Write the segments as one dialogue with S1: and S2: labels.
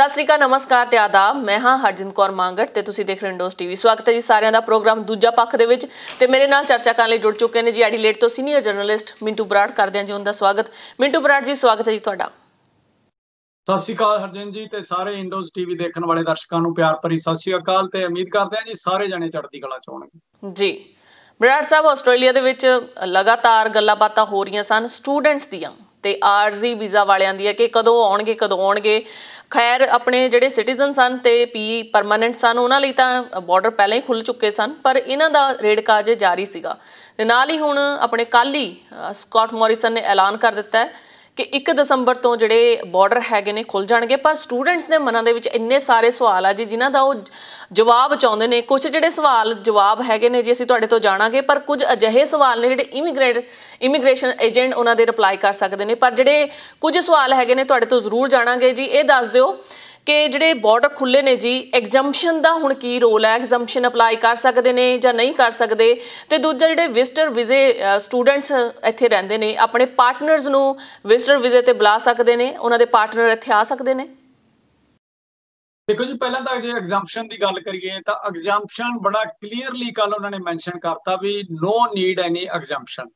S1: ਸਤਿ ਸ੍ਰੀ ਅਕਾਲ ਨਮਸਕਾਰ ਤੇ ਆਦਾਬ। ਮੈਂ ਹਾਂ ਹਰਜਿੰਦ ਕੌਰ ਮੰਗੜ ਤੇ ਤੁਸੀਂ ਦੇਖ ਰਹੇ ਹੋ ਇੰਡੋਸ ਟੀਵੀ ਸਵਾਗਤ ਹੈ ਜੀ ਸਾਰਿਆਂ ਦਾ ਪ੍ਰੋਗਰਾਮ ਦੂਜਾ ਪੱਖ ਦੇ ਵਿੱਚ। ਤੇ ਮੇਰੇ ਨਾਲ ਚਰਚਾ ਕਰਨ ਲਈ ਜੁੜ ਚੁੱਕੇ ਨੇ ਜੀ ਐਡੀਲੇਟ ਤੋਂ ਸੀਨੀਅਰ ਜਰਨਲਿਸਟ ਮਿੰਟੂ ਬਰਾੜ ਕਰਦੇ ਹਾਂ ਜੀ ਉਹਨਾਂ ਦਾ ਸਵਾਗਤ। ਮਿੰਟੂ ਬਰਾੜ ਜੀ ਸਵਾਗਤ ਹੈ ਜੀ ਤੁਹਾਡਾ।
S2: ਸਤਿ ਸ਼੍ਰੀ ਅਕਾਲ ਹਰਜਨ ਜੀ ਤੇ ਸਾਰੇ ਇੰਡੋਸ ਟੀਵੀ ਦੇਖਣ ਵਾਲੇ ਦਰਸ਼ਕਾਂ ਨੂੰ ਪਿਆਰ ਭਰੀ ਸਤਿ ਸ਼੍ਰੀ ਅਕਾਲ ਤੇ ਉਮੀਦ ਕਰਦੇ ਹਾਂ ਜੀ ਸਾਰੇ ਜਣੇ ਚੜ੍ਹਦੀ ਕਲਾ ਚ ਹੋਣਗੇ।
S1: ਜੀ ਬਰਾੜ ਸਾਹਿਬ ਆਸਟ੍ਰੇਲੀਆ ਦੇ ਵਿੱਚ ਲਗਾਤਾਰ ਗੱਲਾਂ ਬਾਤਾਂ ਹੋ ਰਹੀਆਂ ਸਨ ਸਟੂਡੈਂਟਸ ਦੀਆਂ। ਤੇ ਆਰਜ਼ੀ ਵੀਜ਼ਾ ਵਾਲਿਆਂ ਦੀ ਹੈ ਕਿ ਕਦੋਂ ਆਉਣਗੇ ਕਦੋਂ ਆਉਣਗੇ। ਖੈਰ, ਆਪਣੇ ਜਿਹੜੇ ਸਿਟੀਜ਼ਨ ਸਨ ਤੇ ਪੀ ਪਰਮਨੈਂਟ ਸਨ, ਉਹਨਾਂ ਲਈ ਤਾਂ ਬਾਰਡਰ ਪਹਿਲਾਂ ਹੀ ਖੁੱਲ ਚੁੱਕੇ ਸਨ, ਪਰ ਇਹਨਾਂ ਦਾ ਰੇਡ ਕਾਜ ਜਾਰੀ ਸੀਗਾ। ਤੇ ਨਾਲ ਹੀ ਹੁਣ ਆਪਣੇ ਕੱਲ ਹੀ ਸਕਾਟ ਮੌਰਿਸਨ ਨੇ ਐਲਾਨ ਕਰ ਦਿੱਤਾ ਹੈ। ਕਿ 1 ਦਸੰਬਰ ਤੋਂ ਜਿਹੜੇ ਬਾਰਡਰ ਹੈਗੇ ਨੇ ਖੁੱਲ ਜਾਣਗੇ। ਪਰ ਸਟੂਡੈਂਟਸ ਦੇ ਮਨਾਂ ਦੇ ਵਿੱਚ ਇੰਨੇ ਸਾਰੇ ਸਵਾਲ ਆ ਜੀ, ਜਿਨ੍ਹਾਂ ਦਾ ਉਹ ਜਵਾਬ ਚਾਹੁੰਦੇ ਨੇ। ਕੁਝ ਜਿਹੜੇ ਸਵਾਲ ਜਵਾਬ ਹੈਗੇ ਨੇ ਜੀ, ਅਸੀਂ ਤੁਹਾਡੇ ਤੋਂ ਜਾਣਾਂਗੇ, ਪਰ ਕੁਝ ਅਜਿਹੇ ਸਵਾਲ ਨੇ ਜਿਹੜੇ ਇਮੀਗ੍ਰੇਟ ਇਮੀਗ੍ਰੇਸ਼ਨ ਏਜੰਟ ਉਹਨਾਂ ਦੇ ਰਿਪਲਾਈ ਕਰ ਸਕਦੇ ਨੇ। ਪਰ ਜਿਹੜੇ ਕੁਝ ਸਵਾਲ ਹੈਗੇ ਨੇ, ਤੁਹਾਡੇ ਤੋਂ ਜ਼ਰੂਰ ਜਾਣਾਂਗੇ ਜੀ। ਇਹ ਦੱਸ ਦਿਓ ਕਿ ਜਿਹੜੇ ਬਾਰਡਰ ਖੁੱਲੇ ਨੇ ਜੀ ਐਗਜ਼ੈਂਪਸ਼ਨ ਦਾ ਹੁਣ ਕੀ ਰੋਲ ਹੈ? ਐਗਜ਼ੈਂਪਸ਼ਨ ਅਪਲਾਈ ਕਰ ਸਕਦੇ ਨੇ ਜਾਂ ਨਹੀਂ ਕਰ ਸਕਦੇ? ਤੇ ਦੂਜਾ ਜਿਹੜੇ ਵਿਜ਼ਟਰ ਵੀਜ਼ੇ ਸਟੂਡੈਂਟਸ ਇੱਥੇ ਰਹਿੰਦੇ ਨੇ, ਆਪਣੇ ਪਾਰਟਨਰਸ ਨੂੰ ਵਿਜ਼ਟਰ ਵੀਜ਼ੇ ਤੇ ਬੁਲਾ ਸਕਦੇ ਨੇ? ਉਹਨਾਂ ਦੇ ਪਾਰਟਨਰ ਇੱਥੇ ਆ ਸਕਦੇ ਨੇ?
S2: ਦੇਖੋ ਜੀ, ਪਹਿਲਾਂ ਤਾਂ ਜੇ ਐਗਜ਼ੈਂਪਸ਼ਨ ਦੀ ਗੱਲ ਕਰੀਏ, ਤਾਂ ਐਗਜ਼ੈਂਪਸ਼ਨ ਬੜਾ ਕਲੀਅਰਲੀ ਕੱਲ ਉਹਨਾਂ ਨੇ ਮੈਂਸ਼ਨ ਕਰਤਾ ਵੀ no need any exemption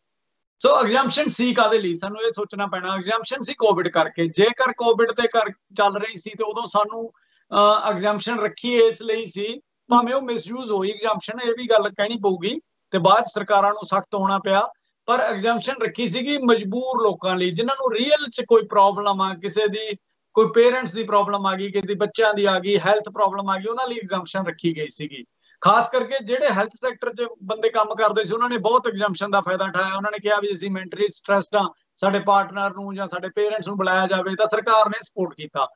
S2: so exemption ਸੀ ਕਾਦੇ ਲਈ? ਸਾਨੂੰ ਇਹ ਸੋਚਣਾ ਪੈਣਾ ਐਗਜ਼ੈਂਪਸ਼ਨ ਸੀ ਕੋਵਿਡ ਕਰਕੇ। ਜੇਕਰ ਕੋਵਿਡ ਤੇ ਕਰ, ਚੱਲ ਰਹੀ ਸੀ ਤੇ ਉਦੋਂ ਸਾਨੂੰ ਐਗਜ਼ੈਂਪਸ਼ਨ ਰੱਖੀ ਇਸ ਲਈ ਸੀ, ਭਾਵੇਂ ਉਹ ਮਿਸਯੂਜ਼ ਹੋਈ ਐਗਜ਼ੈਂਪਸ਼ਨ ਇਹ ਵੀ ਗੱਲ ਕਹਿਣੀ ਪਊਗੀ, ਤੇ ਬਾਅਦ ਸਰਕਾਰਾਂ ਨੂੰ ਸਖਤ ਹੋਣਾ ਪਿਆ, ਪਰ ਐਗਜ਼ੈਂਪਸ਼ਨ ਰੱਖੀ ਸੀਗੀ ਮਜਬੂਰ ਲੋਕਾਂ ਲਈ, ਜਿਨ੍ਹਾਂ ਨੂੰ ਰੀਅਲ 'ਚ ਕੋਈ ਪ੍ਰੋਬਲਮ ਆ, ਕਿਸੇ ਦੀ, ਕੋਈ ਪੇਰੈਂਟਸ ਦੀ ਪ੍ਰੋਬਲਮ ਆ ਗਈ, ਕਿਸੇ ਦੀ ਬੱਚਿਆਂ ਦੀ ਆ ਗਈ ਹੈਲਥ ਪ੍ਰੋਬਲਮ ਆ ਗਈ, ਉਹਨਾਂ ਲਈ ਐਗਜ਼ੈਂਪਸ਼ਨ ਰੱਖੀ ਗਈ ਸੀਗੀ। ਖਾਸ ਕਰਕੇ ਜਿਹੜੇ ਹੈਲਥ ਸੈਕਟਰ 'ਚ ਬੰਦੇ ਕੰਮ ਕਰਦੇ ਸੀ ਉਹਨਾਂ ਨੇ ਬਹੁਤ ਐਗਜ਼ੈਂਪਸ਼ਨ ਦਾ ਫਾਇਦਾ ਉਠਾਇਆ। ਉਹਨਾਂ ਨੇ ਕਿਹਾ ਵੀ ਅਸੀਂ ਮੈਂਟਲੀ ਸਟ੍ਰੈਸਡ ਆ ਸਾਡੇ ਪਾਰਟਨਰ ਨੂੰ ਜਾਂ ਸਾਡੇ ਪੇਰੈਂਟਸ ਨੂੰ ਬੁਲਾਇਆ ਜਾਵੇ ਤਾਂ ਸਰਕਾਰ ਨੇ ਸਪੋਰਟ ਕੀਤਾ।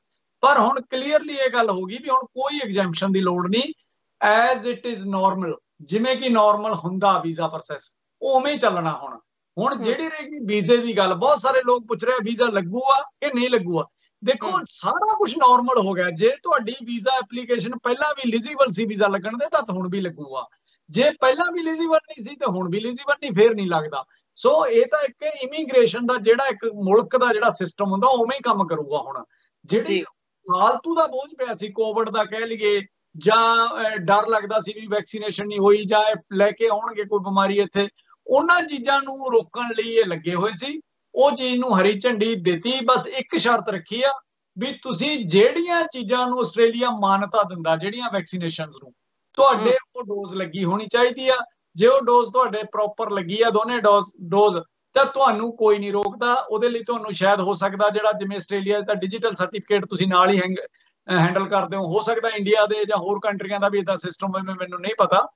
S2: ਪਰ ਹੁਣ ਕਲੀਅਰਲੀ ਇਹ ਗੱਲ ਹੋ ਗਈ ਵੀ ਹੁਣ ਕੋਈ ਐਗਜ਼ੈਂਪਸ਼ਨ ਦੀ ਲੋੜ ਨਹੀਂ। ਐਜ਼ ਇਟ ਇਜ਼ ਨਾਰਮਲ ਜਿਵੇਂ ਕਿ ਨਾਰਮਲ ਹੁੰਦਾ ਵੀਜ਼ਾ ਪ੍ਰੋਸੈਸ ਉਵੇਂ ਹੀ ਚੱਲਣਾ ਹੁਣ। ਹੁਣ ਜਿਹੜੀ ਰਹੇਗੀ ਵੀਜ਼ੇ ਦੀ ਗੱਲ ਬਹੁਤ ਸਾਰੇ ਲੋਕ ਪੁੱਛ ਰਹੇ ਵੀਜ਼ਾ ਲੱਗੂਗਾ ਕਿ ਨਹੀਂ ਲੱਗੂਗਾ? ਦੇਖੋ ਸਾਰਾ ਕੁਝ ਨਾਰਮਲ ਹੋ ਗਿਆ। ਜੇ ਤੁਹਾਡੀ ਵੀਜ਼ਾ ਐਪਲੀਕੇਸ਼ਨ ਪਹਿਲਾਂ ਵੀ ਐਲੀਜੀਬਲ ਸੀ ਵੀਜ਼ਾ ਲੱਗਣ ਦੇ ਤਾਂ ਹੁਣ ਵੀ ਲੱਗੂਗਾ। ਜੇ ਪਹਿਲਾਂ ਵੀ ਐਲੀਜੀਬਲ ਨਹੀਂ ਸੀ ਤੇ ਹੁਣ ਵੀ ਐਲੀਜੀਬਲ ਨਹੀਂ ਫੇਰ ਨਹੀਂ ਲੱਗਦਾ। ਸੋ ਇਹ ਤਾਂ ਇੱਕ ਇਮੀਗ੍ਰੇਸ਼ਨ ਦਾ ਜਿਹੜਾ ਇੱਕ ਮੁਲਕ ਦਾ ਜਿਹੜਾ ਸਿਸਟਮ ਹੁੰਦਾ ਉਵੇਂ ਹੀ ਕੰਮ ਕਰੂਗਾ ਹੁਣ। ਜਿਹੜੀ ਫਾਲਤੂ ਦਾ ਬੋਝ ਪਿਆ ਸੀ ਕੋਵਿਡ ਦਾ ਕਹਿ ਲਈਏ ਜਾਂ ਡਰ ਲੱਗਦਾ ਸੀ ਵੀ ਵੈਕਸੀਨੇਸ਼ਨ ਨਹੀਂ ਹੋਈ ਜਾਂ ਲੈ ਕੇ ਆਉਣਗੇ ਕੋਈ ਬਿਮਾਰੀ ਇੱਥੇ ਉਹਨਾਂ ਚੀਜ਼ਾਂ ਨੂੰ ਰੋਕਣ ਲਈ ਇਹ ਲੱਗੇ ਹੋਏ ਸੀ। ਉਹ ਚੀਜ਼ ਨੂੰ ਹਰੀ ਝੰਡੀ ਦਿੱਤੀ ਬਸ ਇੱਕ ਸ਼ਰਤ ਰੱਖੀ ਆ ਵੀ ਤੁਸੀਂ ਜਿਹੜੀਆਂ ਚੀਜ਼ਾਂ ਨੂੰ ਆਸਟ੍ਰੇਲੀਆ ਮਾਨਤਾ ਦਿੰਦਾ ਜਿਹੜੀਆਂ ਵੈਕਸੀਨੇਸ਼ਨਸ ਨੂੰ ਤੁਹਾਡੇ ਉਹ ਡੋਜ਼ ਲੱਗੀ ਹੋਣੀ ਚਾਹੀਦੀ ਆ। ਜੇ ਉਹ ਡੋਜ਼ ਤੁਹਾਡੇ ਪ੍ਰੋਪਰ ਲੱਗੀ ਆ ਦੋਨੇ ਡੋਜ਼ ਡੋਜ਼ ਤਾਂ ਤੁਹਾਨੂੰ ਕੋਈ ਨਹੀਂ ਰੋਕਦਾ। ਉਹਦੇ ਲਈ ਤੁਹਾਨੂੰ ਸ਼ਾਇਦ ਹੋ ਸਕਦਾ ਜਿਹੜਾ ਜਿਵੇਂ ਆਸਟ੍ਰੇਲੀਆ ਦਾ ਡਿਜੀਟਲ ਸਰਟੀਫਿਕੇਟ ਤੁਸੀਂ ਨਾਲ ਹੀ ਹੈਂਡਲ ਕਰਦੇ ਹੋ। ਹੋ ਸਕਦਾ ਇੰਡੀਆ ਦੇ ਜਾਂ ਹੋਰ ਕੰਟਰੀਆਂ ਦਾ ਵੀ ਇਦਾਂ ਸਿਸਟਮ ਹੋਵੇ ਮੈਨੂੰ ਨਹੀਂ ਪਤਾ।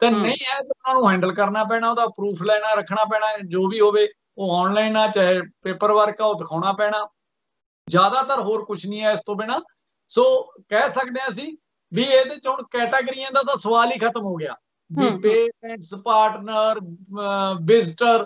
S2: ਤਾਂ ਨਹੀਂ ਹੈ ਤਾਂ ਉਹਨਾਂ ਨੂੰ ਹੈਂਡਲ ਕਰਨਾ ਪੈਣਾ ਉਹਦਾ ਪ੍ਰੂਫ ਲੈਣਾ ਰੱਖਣਾ ਪੈਣਾ ਜੋ ਵੀ ਹੋਵੇ। ਉਹ ਆਨਲਾਈਨ ਆ ਚਾਹੇ ਪੇਪਰ ਵਰਕ ਆ ਉਹ ਦਿਖਾਉਣਾ ਪੈਣਾ। ਜ਼ਿਆਦਾਤਰ ਹੋਰ ਕੁਝ ਨਹੀਂ ਹੈ ਇਸ ਤੋਂ ਬਿਨਾ। ਸੋ ਕਹਿ ਸਕਦੇ ਆ ਅਸੀਂ ਵੀ ਇਹਦੇ ਚ ਹੁਣ ਕੈਟਾਗਰੀਆਂ ਦਾ ਤਾਂ ਸਵਾਲ ਹੀ ਖਤਮ ਹੋ ਗਿਆ। ਵੀ ਪੇਰੈਂਟਸ ਪਾਰਟਨਰ ਵਿਜ਼ਟਰ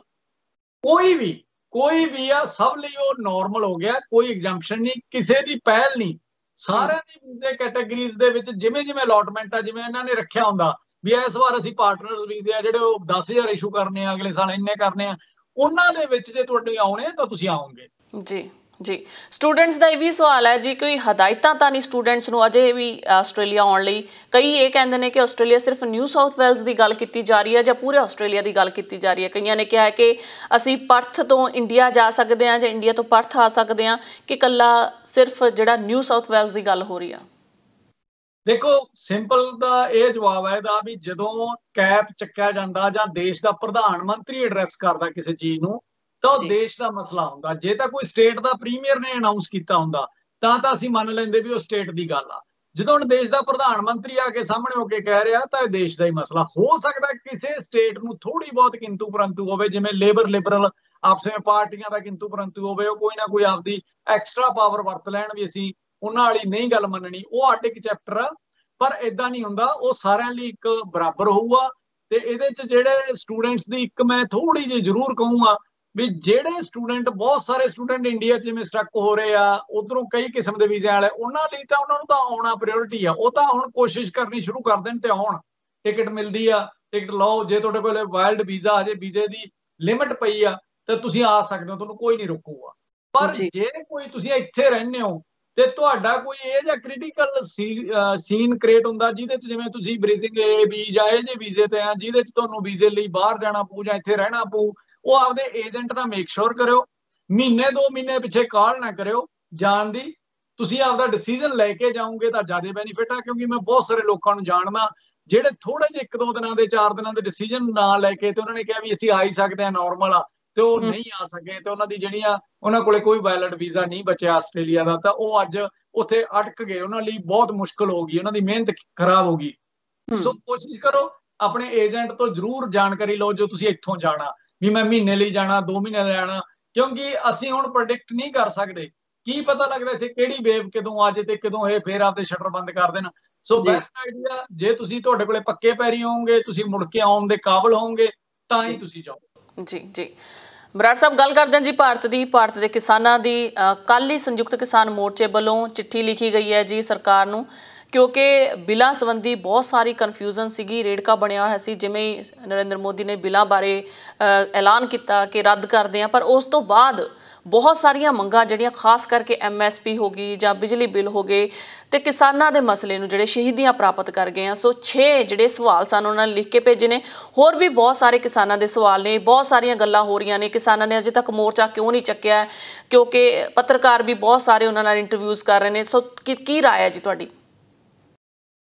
S2: ਕੋਈ ਵੀ ਕੋਈ ਵੀ ਆ ਸਭ ਲਈ ਉਹ ਨਾਰਮਲ ਹੋ ਗਿਆ। ਕੋਈ ਐਗਜ਼ੈਂਪਸ਼ਨ ਨਹੀਂ ਕਿਸੇ ਦੀ ਪਹਿਲ ਨਹੀਂ। ਸਾਰਿਆਂ ਦੀ ਵੀਜ਼ੇ ਕੈਟਾਗਰੀਜ਼ ਦੇ ਵਿੱਚ ਜਿਵੇਂ ਜਿਵੇਂ ਅਲਾਟਮੈਂਟ ਆ ਜਿਵੇਂ ਇਹਨਾਂ ਨੇ ਰੱਖਿਆ ਹੁੰਦਾ। ਵੀ ਇਸ ਵਾਰ ਅਸੀਂ ਪਾਰਟਨਰਸ ਵੀਜ਼ੇ ਆ ਜਿਹੜੇ ਉਹ 10000 ਇਸ਼ੂ ਕਰਨੇ ਆ ਅਗਲੇ ਸਾਲ ਇੰਨੇ ਕਰਨੇ ਆ। ਉਹਨਾਂ ਦੇ ਵਿੱਚ ਜੇ ਤੁਹਾਡੇ ਆਉਣੇ ਤਾਂ ਤੁਸੀਂ ਆਓਗੇ।
S1: ਜੀ ਜੀ। ਸਟੂਡੈਂਟਸ ਦਾ ਇਹ ਵੀ ਸਵਾਲ ਹੈ ਜੀ, ਕੋਈ ਹਦਾਇਤਾਂ ਤਾਂ ਨਹੀਂ ਸਟੂਡੈਂਟਸ ਨੂੰ? ਅਜੇ ਵੀ ਆਸਟ੍ਰੇਲੀਆ ਆਉਣ ਲਈ ਕਈ ਇਹ ਕਹਿੰਦੇ ਨੇ ਕਿ ਆਸਟ੍ਰੇਲੀਆ ਸਿਰਫ ਨਿਊ ਸਾਊਥ ਵੇਲਸ ਦੀ ਗੱਲ ਕੀਤੀ ਜਾ ਰਹੀ ਹੈ ਜਾਂ ਪੂਰੇ ਆਸਟ੍ਰੇਲੀਆ ਦੀ ਗੱਲ ਕੀਤੀ ਜਾ ਰਹੀ ਹੈ? ਕਈਆਂ ਨੇ ਕਿਹਾ ਹੈ ਕਿ ਅਸੀਂ ਪਰਥ ਤੋਂ ਇੰਡੀਆ ਜਾ ਸਕਦੇ ਹਾਂ ਜਾਂ ਇੰਡੀਆ ਤੋਂ ਪਰਥ ਆ ਸਕਦੇ ਹਾਂ ਕਿ ਕੱਲਾ ਸਿਰਫ ਜਿਹੜਾ ਨਿਊ ਸਾਊਥ ਵੇਲਸ ਦੀ ਗੱਲ ਹੋ ਰਹੀ ਆ।
S2: ਦੇਖੋ ਸਿੰਪਲ ਦਾ ਇਹ ਜਵਾਬ ਹੈ ਇਹਦਾ ਵੀ ਜਦੋਂ ਕੈਪ ਚੱਕਿਆ ਜਾਂਦਾ ਜਾਂ ਦੇਸ਼ ਦਾ ਪ੍ਰਧਾਨ ਮੰਤਰੀ ਐਡਰੈਸ ਕਰਦਾ ਕਿਸੇ ਚੀਜ਼ ਨੂੰ ਤਾਂ ਉਹ ਦੇਸ਼ ਦਾ ਮਸਲਾ ਹੁੰਦਾ। ਜੇ ਤਾਂ ਕੋਈ ਸਟੇਟ ਦਾ ਪ੍ਰੀਮੀਅਰ ਨੇ ਅਨਾਉਂਸ ਕੀਤਾ ਹੁੰਦਾ ਤਾਂ ਤਾਂ ਅਸੀਂ ਮੰਨ ਲੈਂਦੇ ਵੀ ਉਹ ਸਟੇਟ ਦੀ ਗੱਲ ਆ। ਜਦੋਂ ਹੁਣ ਦੇਸ਼ ਦਾ ਪ੍ਰਧਾਨ ਮੰਤਰੀ ਆ ਕੇ ਸਾਹਮਣੇ ਹੋ ਕੇ ਕਹਿ ਰਿਹਾ ਤਾਂ ਇਹ ਦੇਸ਼ ਦਾ ਹੀ ਮਸਲਾ। ਹੋ ਸਕਦਾ ਕਿਸੇ ਸਟੇਟ ਨੂੰ ਥੋੜੀ ਬਹੁਤ ਕਿੰਤੂ ਪਰੰਤੂ ਹੋਵੇ ਜਿਵੇਂ ਲੇਬਰ ਲਿਬਰਲ ਆਪਸ ਵਿੱਚ ਪਾਰਟੀਆਂ ਦਾ ਕਿੰਤੂ ਪਰੰਤੂ ਹੋਵੇ ਉਹ ਕੋਈ ਨਾ ਕੋਈ ਆਪਦੀ ਐਕਸਟਰਾ ਪਾਵਰ ਵਰਤ ਲੈਣ ਵੀ ਅਸੀਂ ਉਹਨਾਂ ਵਾਲੀ ਨਹੀਂ ਗੱਲ ਮੰਨਣੀ ਉਹ ਅੱਡ ਇੱਕ ਚੈਪਟਰ ਆ ਪਰ ਇਦਾਂ ਨਹੀਂ ਹੁੰਦਾ ਉਹ ਸਾਰਿਆਂ ਲਈ ਇੱਕ ਬਰਾਬਰ ਹੋਊਗਾ ਤੇ ਇਹਦੇ ਚ ਜਿਹੜੇ ਸਟੂਡੈਂਟਸ ਦੀ ਇੱਕ ਮੈਂ ਥੋੜੀ ਜਿਹੀ ਜ਼ਰੂਰ ਕਹੂੰਗਾ ਵੀ ਜਿਹੜੇ ਸਟੂਡੈਂਟ ਬਹੁਤ ਸਾਰੇ ਸਟੂਡੈਂਟ ਇੰਡੀਆ 'ਚ ਜਿਵੇਂ ਸਟਕ ਹੋ ਰਹੇ ਆ ਉਧਰੋਂ ਕਈ ਕਿਸਮ ਦੇ ਵੀਜ਼ੇ ਵਾਲੇ ਉਹਨਾਂ ਲਈ ਤਾਂ ਉਹਨਾਂ ਨੂੰ ਤਾਂ ਆਉਣਾ ਪ੍ਰਾਇੋਰਟੀ ਆ ਉਹ ਤਾਂ ਹੁਣ ਕੋਸ਼ਿਸ਼ ਕਰਨੀ ਸ਼ੁਰੂ ਕਰ ਦੇਣ ਤੇ ਆਉਣ। ਟਿਕਟ ਮਿਲਦੀ ਆ ਟਿਕਟ ਲਓ ਜੇ ਤੁਹਾਡੇ ਕੋਲ ਵਾਈਲਡ ਵੀਜ਼ਾ ਹਜੇ ਵੀਜ਼ੇ ਦੀ ਲਿਮਿਟ ਪਈ ਆ ਤਾਂ ਤੁਸੀਂ ਆ ਸਕਦੇ ਹੋ ਤੁਹਾਨੂੰ ਕੋਈ ਨਹੀਂ ਰੋਕੂਗਾ। ਪਰ ਜੇ ਕੋਈ ਤੁਸੀਂ ਇੱਥੇ ਰਹਿੰਦੇ ਹੋ ਤੇ ਤੁਹਾਡਾ ਕੋਈ ਇਹ ਜਾਂ ਕ੍ਰਿਟੀਕਲ ਸੀਨ ਕ੍ਰੀਏਟ ਹੁੰਦਾ ਜਿਹਦੇ ਚ ਜਿਵੇਂ ਤੁਸੀਂ ਬ੍ਰੀਜ਼ਿੰਗ ਏ ਬੀ ਜਾਂ ਇਹ ਜੇ ਵੀਜ਼ੇ ਤੇ ਆ, ਜਿਹਦੇ ਚ ਤੁਹਾਨੂੰ ਵੀਜ਼ੇ ਲਈ ਬਾਹਰ ਜਾਣਾ ਪਊ ਜਾਂ ਇੱਥੇ ਰਹਿਣਾ ਪਊ, ਉਹ ਆਪਦੇ ਏਜੰਟ ਨਾਲ ਮੇਕ ਸ਼ੋਰ ਕਰਿਓ, ਮਹੀਨੇ, ਦੋ ਮਹੀਨੇ ਪਿੱਛੇ ਕਾਲ ਨਾ ਕਰਿਓ, ਜਾਣ ਦੀ, ਤੁਸੀਂ ਆਪਦਾ ਡਿਸੀਜਨ ਲੈ ਕੇ ਜਾਓਗੇ ਤਾਂ ਜ਼ਿਆਦਾ ਬੈਨੀਫਿਟ ਆ, ਕਿਉਂਕਿ ਮੈਂ ਬਹੁਤ ਸਾਰੇ ਲੋਕਾਂ ਨੂੰ ਜਾਣਦਾ, ਜਿਹੜੇ ਥੋੜੇ ਜਿਹੇ ਇੱਕ ਦੋ ਦਿਨਾਂ ਦੇ, ਚਾਰ ਦਿਨਾਂ ਦੇ ਡਿਸੀਜਨ ਨਾ ਲੈ ਕੇ ਤੇ ਉਹਨਾਂ ਨੇ ਕਿਹਾ ਵੀ ਅਸੀਂ ਆ ਹੀ ਸਕਦੇ ਆ ਨਾਰਮਲ ਆ ਤੇ ਉਹ ਨਹੀਂ ਆ ਸਕੇ ਤੇ ਉਹਨਾਂ ਦੀ ਜਿਹੜੀਆਂ ਉਹਨਾਂ ਕੋਲੇ ਕੋਈ ਵੈਲਿਡ ਵੀਜ਼ਾ ਨਹੀਂ ਬਚਿਆ ਆਸਟ੍ਰੇਲੀਆ ਦਾ ਤਾਂ ਉਹ ਅੱਜ ਉੱਥੇ ਅਟਕ ਗਏ। ਉਹਨਾਂ ਲਈ ਬਹੁਤ ਮੁਸ਼ਕਲ ਹੋ ਗਈ ਉਹਨਾਂ ਦੀ ਮਿਹਨਤ ਖਰਾਬ ਹੋ ਗਈ। ਸੋ ਕੋਸ਼ਿਸ਼ ਕਰੋ ਆਪਣੇ ਏਜੰਟ ਤੋਂ ਜ਼ਰੂਰ ਜਾਣਕਾਰੀ ਲਓ ਜੋ ਤੁਸੀਂ ਇੱਥੋਂ ਜਾਣਾ ਵੀ ਮੈਂ ਮਹੀਨੇ ਲਈ ਜਾਣਾ 2 ਮਹੀਨੇ ਲਈ ਜਾਣਾ ਕਿਉਂਕਿ ਅਸੀਂ ਹੁਣ ਪ੍ਰੈਡਿਕਟ ਨਹੀਂ ਕਰ ਸਕਦੇ। ਕੀ ਪਤਾ ਲੱਗਦਾ ਇੱਥੇ ਕਿਹੜੀ ਵੇਵ ਕਦੋਂ ਆ ਜੇ ਤੇ ਕਦੋਂ ਇਹ ਫੇਰ ਆਪਦੇ ਸ਼ਟਰ ਬੰਦ ਕਰ ਦੇਣ। ਸੋ ਬੈਸਟ ਆਈਡੀਆ ਜੇ ਤੁਸੀਂ ਤੁਹਾਡੇ ਕੋਲੇ ਪੱਕੇ ਪੈਰੀ ਹੋਵੋਗੇ ਤੁਸੀਂ ਮੁੜ ਕੇ ਆਉਣ ਦੇ ਕਾਬਿਲ ਹੋਵੋਗੇ ਤਾਂ ਹੀ ਤੁਸੀਂ ਜਾਓ
S1: ਜੀ ਜੀ। ਬਰਾੜ ਸਾਹਿਬ, ਗੱਲ ਕਰਦੇ ਹਾਂ ਜੀ ਭਾਰਤ ਦੀ, ਭਾਰਤ ਦੇ ਕਿਸਾਨਾਂ ਦੀ। ਕੱਲ ਹੀ ਸੰਯੁਕਤ ਕਿਸਾਨ ਮੋਰਚੇ ਵੱਲੋਂ ਚਿੱਠੀ ਲਿਖੀ ਗਈ ਹੈ ਜੀ ਸਰਕਾਰ ਨੂੰ, ਕਿਉਂਕਿ ਬਿੱਲਾਂ ਸੰਬੰਧੀ ਬਹੁਤ ਸਾਰੀ ਕਨਫਿਊਜ਼ਨ ਸੀਗੀ, ਰੇੜਕਾ ਬਣਿਆ ਹੋਇਆ ਸੀ, ਜਿਵੇਂ ਨਰਿੰਦਰ ਮੋਦੀ ਨੇ ਬਿੱਲਾਂ ਬਾਰੇ ਐਲਾਨ ਕੀਤਾ ਕਿ ਰੱਦ ਕਰਦੇ ਆ ਪਰ ਉਸ ਤੋਂ ਬਾਅਦ ਬਹੁਤ ਸਾਰੀਆਂ ਮੰਗਾਂ ਜਿਹੜੀਆਂ ਖਾਸ ਕਰਕੇ ਐਮਐਸਪੀ ਹੋ ਗਈ ਜਾਂ ਬਿਜਲੀ ਬਿੱਲ ਹੋ ਗਏ ਤੇ ਕਿਸਾਨਾਂ ਦੇ ਮਸਲੇ ਨੂੰ ਜਿਹੜੇ ਸ਼ਹੀਦੀਆਂ ਪ੍ਰਾਪਤ ਕਰ ਗਏ ਆ। ਸੋ 6 ਜਿਹੜੇ ਸਵਾਲ ਸਨ ਉਹਨਾਂ ਨੇ ਲਿਖ ਕੇ ਭੇਜੇ ਨੇ। ਹੋਰ ਵੀ ਬਹੁਤ ਸਾਰੇ ਕਿਸਾਨਾਂ ਦੇ ਸਵਾਲ ਨੇ, ਬਹੁਤ ਸਾਰੀਆਂ ਗੱਲਾਂ ਹੋ ਰਹੀਆਂ ਨੇ। ਕਿਸਾਨਾਂ ਨੇ ਅਜੇ ਤੱਕ ਮੋਰਚਾ ਕਿਉਂ ਨਹੀਂ ਚੱਕਿਆ? ਕਿਉਂਕਿ ਪੱਤਰਕਾਰ ਵੀ ਬਹੁਤ ਸਾਰੇ ਉਹਨਾਂ ਨਾਲ ਇੰਟਰਵਿਊਜ਼ ਕਰ ਰਹੇ ਨੇ। ਸੋ ਕੀ ਰਾਏ ਹੈ ਜੀ ਤੁਹਾਡੀ?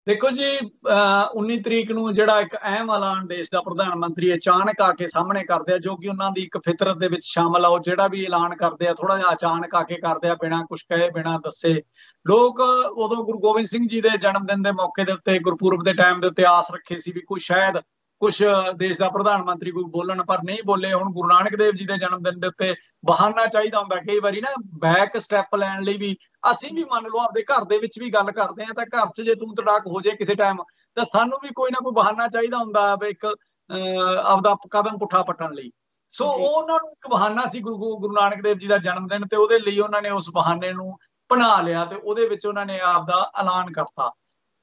S2: ਦੇਖੋ ਜੀ 19 ਤਰੀਕ ਨੂੰ ਜਿਹੜਾ ਇੱਕ ਅਹਿਮ ਐਲਾਨ ਦੇਸ਼ ਦਾ ਪ੍ਰਧਾਨ ਮੰਤਰੀ ਅਚਾਨਕ ਆ ਕੇ ਸਾਹਮਣੇ ਕਰਦੇ ਆ, ਜੋ ਕਿ ਉਹਨਾਂ ਦੀ ਇੱਕ ਫਿਤਰਤ ਦੇ ਵਿੱਚ ਸ਼ਾਮਲ ਆ। ਉਹ ਜਿਹੜਾ ਵੀ ਐਲਾਨ ਕਰਦੇ ਆ ਥੋੜਾ ਜਿਹਾ ਅਚਾਨਕ ਆ ਕੇ ਕਰਦੇ ਆ, ਬਿਨਾਂ ਕੁਝ ਕਹੇ, ਬਿਨਾਂ ਦੱਸੇ। ਲੋਕ ਉਦੋਂ ਗੁਰੂ ਗੋਬਿੰਦ ਸਿੰਘ ਜੀ ਦੇ ਜਨਮ ਦਿਨ ਦੇ ਮੌਕੇ ਦੇ ਉੱਤੇ, ਗੁਰਪੁਰਬ ਦੇ ਟਾਈਮ ਦੇ ਉੱਤੇ ਆਸ ਰੱਖੇ ਸੀ ਵੀ ਕੋਈ ਸ਼ਾਇਦ ਕੁਝ ਦੇਸ਼ ਦਾ ਪ੍ਰਧਾਨ ਮੰਤਰੀ ਕੋਈ ਬੋਲਣ ਪਰ ਨਹੀਂ ਬੋਲੇ ਹੁਣ ਗੁਰੂ ਨਾਨਕ ਦੇਵ ਜੀ ਦੇ ਜਨਮ ਦਿਨ ਦੇ ਉੱਤੇ ਬਹਾਨਾ ਚਾਹੀਦਾ ਹੁੰਦਾ। ਕਈ ਵਾਰੀ ਨਾ ਬੈਕ ਸਟੈਪ ਲੈਣ ਲਈ ਵੀ ਅਸੀਂ ਵੀ ਮੰਨ ਲਓ ਆਪਦੇ ਘਰ ਦੇ ਵਿੱਚ ਵੀ ਗੱਲ ਕਰਦੇ ਆ ਤਾਂ ਘਰ 'ਚ ਜੇ ਤੂੰ ਤੜਾਕ ਹੋ ਜੇ ਕਿਸੇ ਟਾਈਮ ਤਾਂ ਸਾਨੂੰ ਵੀ ਕੋਈ ਨਾ ਕੋਈ ਬਹਾਨਾ ਚਾਹੀਦਾ ਹੁੰਦਾ ਇੱਕ ਆਪਦਾ ਕਦਮ ਪੁੱਠਾ ਪੱਟਣ ਲਈ। ਸੋ ਉਹਨਾਂ ਨੂੰ ਇੱਕ ਬਹਾਨਾ ਸੀ ਗੁਰੂ ਗੁਰੂ ਨਾਨਕ ਦੇਵ ਜੀ ਦਾ ਜਨਮ ਦਿਨ ਤੇ ਉਹਦੇ ਲਈ ਉਹਨਾਂ ਨੇ ਉਸ ਬਹਾਨੇ ਨੂੰ ਬਣਾ ਲਿਆ ਤੇ ਉਹਦੇ ਵਿੱਚ ਉਹਨਾਂ ਨੇ ਆਪ ਦਾ ਐਲਾਨ ਕਰਤਾ।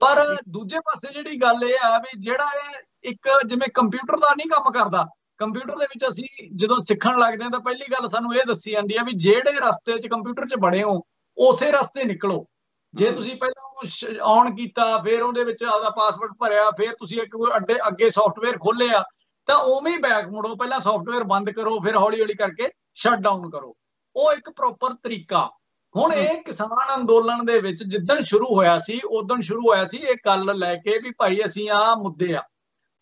S2: ਪਰ ਦੂਜੇ ਪਾਸੇ ਜਿਹੜੀ ਗੱਲ ਇਹ ਆ ਵੀ ਜਿਹੜਾ ਇਹ ਇੱਕ ਜਿਵੇਂ ਕੰਪਿਊਟਰ ਦਾ ਨਹੀਂ ਕੰਮ ਕਰਦਾ ਕੰਪਿਊਟਰ ਦੇ ਵਿੱਚ ਅਸੀਂ ਜਦੋਂ ਸਿੱਖਣ ਲੱਗਦੇ ਹਾਂ ਤਾਂ ਪਹਿਲੀ ਗੱਲ ਸਾਨੂੰ ਇਹ ਦੱਸੀ ਜਾਂਦੀ ਹੈ ਵੀ ਜਿਹੜੇ ਰਸਤੇ 'ਚ ਕੰਪਿਊਟਰ 'ਚ ਬਣੇ ਹੋ ਉਸੇ ਰਸਤੇ ਨਿਕਲੋ। ਜੇ ਤੁਸੀਂ ਪਹਿਲਾਂ ਆਨ ਕੀਤਾ ਫਿਰ ਉਹਦੇ ਵਿੱਚ ਆਪਦਾ ਪਾਸਵਰਡ ਭਰਿਆ ਫਿਰ ਤੁਸੀਂ ਇੱਕ ਅੱਡੇ ਅੱਗੇ ਸੌਫਟਵੇਅਰ ਖੋਲਿਆ ਤਾਂ ਉਵੇਂ ਹੀ ਬੈਕ ਮੁੜੋ। ਪਹਿਲਾਂ ਸੌਫਟਵੇਅਰ ਬੰਦ ਕਰੋ ਫਿਰ ਹੌਲੀ ਹੌਲੀ ਕਰਕੇ ਸ਼ਟ ਡਾਊਨ ਕਰੋ। ਉਹ ਇੱਕ ਪ੍ਰੋਪਰ ਤਰੀਕਾ। ਹੁਣ ਇਹ ਕਿਸਾਨ ਅੰਦੋਲਨ ਦੇ ਵਿੱਚ ਜਿੱਦਣ ਸ਼ੁਰੂ ਹੋਇਆ ਸੀ ਉਦੋਂ ਸ਼ੁਰੂ ਹੋਇਆ ਸੀ ਇਹ ਗੱਲ ਲੈ ਕੇ ਵੀ ਭਾਈ ਅਸੀਂ ਆ ਮੁੱਦੇ ਆ।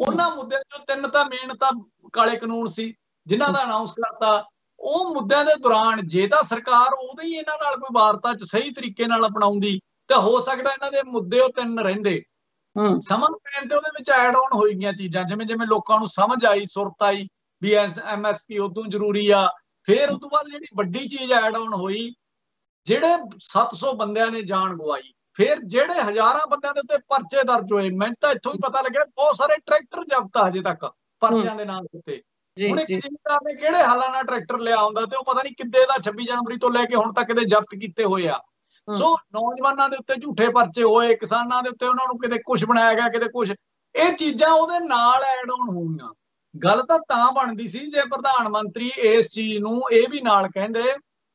S2: ਉਹਨਾਂ ਮੁੱਦਿਆਂ ਚੋਂ ਤਿੰਨ ਤਾਂ ਮੇਨ ਤਾਂ ਕਾਲੇ ਕਾਨੂੰਨ ਸੀ ਜਿਨ੍ਹਾਂ ਦਾ ਅਨਾਉਂਸ ਕਰਤਾ। ਉਹ ਮੁੱਦਿਆਂ ਦੇ ਦੌਰਾਨ ਜੇ ਤਾਂ ਸਰਕਾਰ ਉਹਦੇ ਹੀ ਇਹਨਾਂ ਨਾਲ ਕੋਈ ਵਾਰਤਾ 'ਚ ਸਹੀ ਤਰੀਕੇ ਨਾਲ ਅਪਣਾਉਂਦੀ ਤਾਂ ਹੋ ਸਕਦਾ ਇਹਨਾਂ ਦੇ ਮੁੱਦੇ ਉਹ ਤਿੰਨ ਰਹਿੰਦੇ। ਹੂੰ। ਸਮਝ ਪੈਣ ਤੇ ਉਹਦੇ ਵਿੱਚ ਐਡ ਆਨ ਹੋਈ ਗਈਆਂ ਚੀਜ਼ਾਂ ਜਿਵੇਂ ਜਿਵੇਂ ਲੋਕਾਂ ਨੂੰ ਸਮਝ ਆਈ ਸੁਰਤ ਆਈ ਵੀ ਐਮਐਸਪੀ ਉਦੋਂ ਜ਼ਰੂਰੀ ਆ ਫਿਰ ਉਸ ਤੋਂ ਬਾਅਦ ਜਿਹੜੀ ਵੱਡੀ ਚੀਜ਼ ਐਡ ਆਨ ਹੋਈ ਜਿਹੜੇ 700 ਬੰਦਿਆਂ ਨੇ ਜਾਨ ਗਵਾਈ ਫਿਰ ਜਿਹੜੇ ਹਜ਼ਾਰਾਂ ਬੰਦਿਆਂ ਦੇ ਉੱਤੇ ਪਰਚੇ ਦਰਜ ਹੋਏ ਮੈਨੂੰ ਤਾਂ ਇੱਥੋਂ ਹੀ ਪਤਾ ਲੱਗਿਆ ਬਹੁਤ ਸਾਰੇ ਟਰੈਕਟਰ ਜ਼ਬਤ ਆ ਹਜੇ ਤੱਕ ਪਰਚਿਆਂ ਦੇ ਨਾਮ ਉੱਤੇ। ਹੁਣ ਇੱਕ ਜ਼ਿਮੀਦਾਰ ਨੇ ਕਿਹੜੇ ਹਾਲਾਂ ਨਾਲ ਟਰੈਕਟਰ ਲਿਆ ਹੁੰਦਾ ਤੇ ਉਹ ਪਤਾ ਨਹੀਂ ਕਿੱਦੇ ਦਾ 26 ਜਨਵਰੀ ਤੋਂ ਲੈ ਕੇ ਹੁਣ ਤੱਕ ਦੇ ਜ਼ਬਤ ਕੀਤੇ ਹੋਏ ਆ। ਸੋ ਨੌਜਵਾਨਾਂ ਦੇ ਉੱਤੇ ਝੂਠੇ ਪਰਚੇ ਹੋਏ ਕਿਸਾਨਾਂ ਦੇ ਉੱਤੇ ਉਹਨਾਂ ਨੂੰ ਕਿਤੇ ਕੁਝ ਬਣਾਇਆ ਗਿਆ ਕਿਤੇ ਕੁਝ ਇਹ ਚੀਜ਼ਾਂ ਉਹਦੇ ਨਾਲ ਐਡ ਆਨ ਹੋਣੀਆਂ। ਗੱਲ ਤਾਂ ਤਾਂ ਬਣਦੀ ਸੀ ਜੇ ਪ੍ਰਧਾਨ ਮੰਤਰੀ ਇਸ ਚੀਜ਼ ਨੂੰ ਇਹ ਵੀ ਨਾਲ ਕਹਿੰਦੇ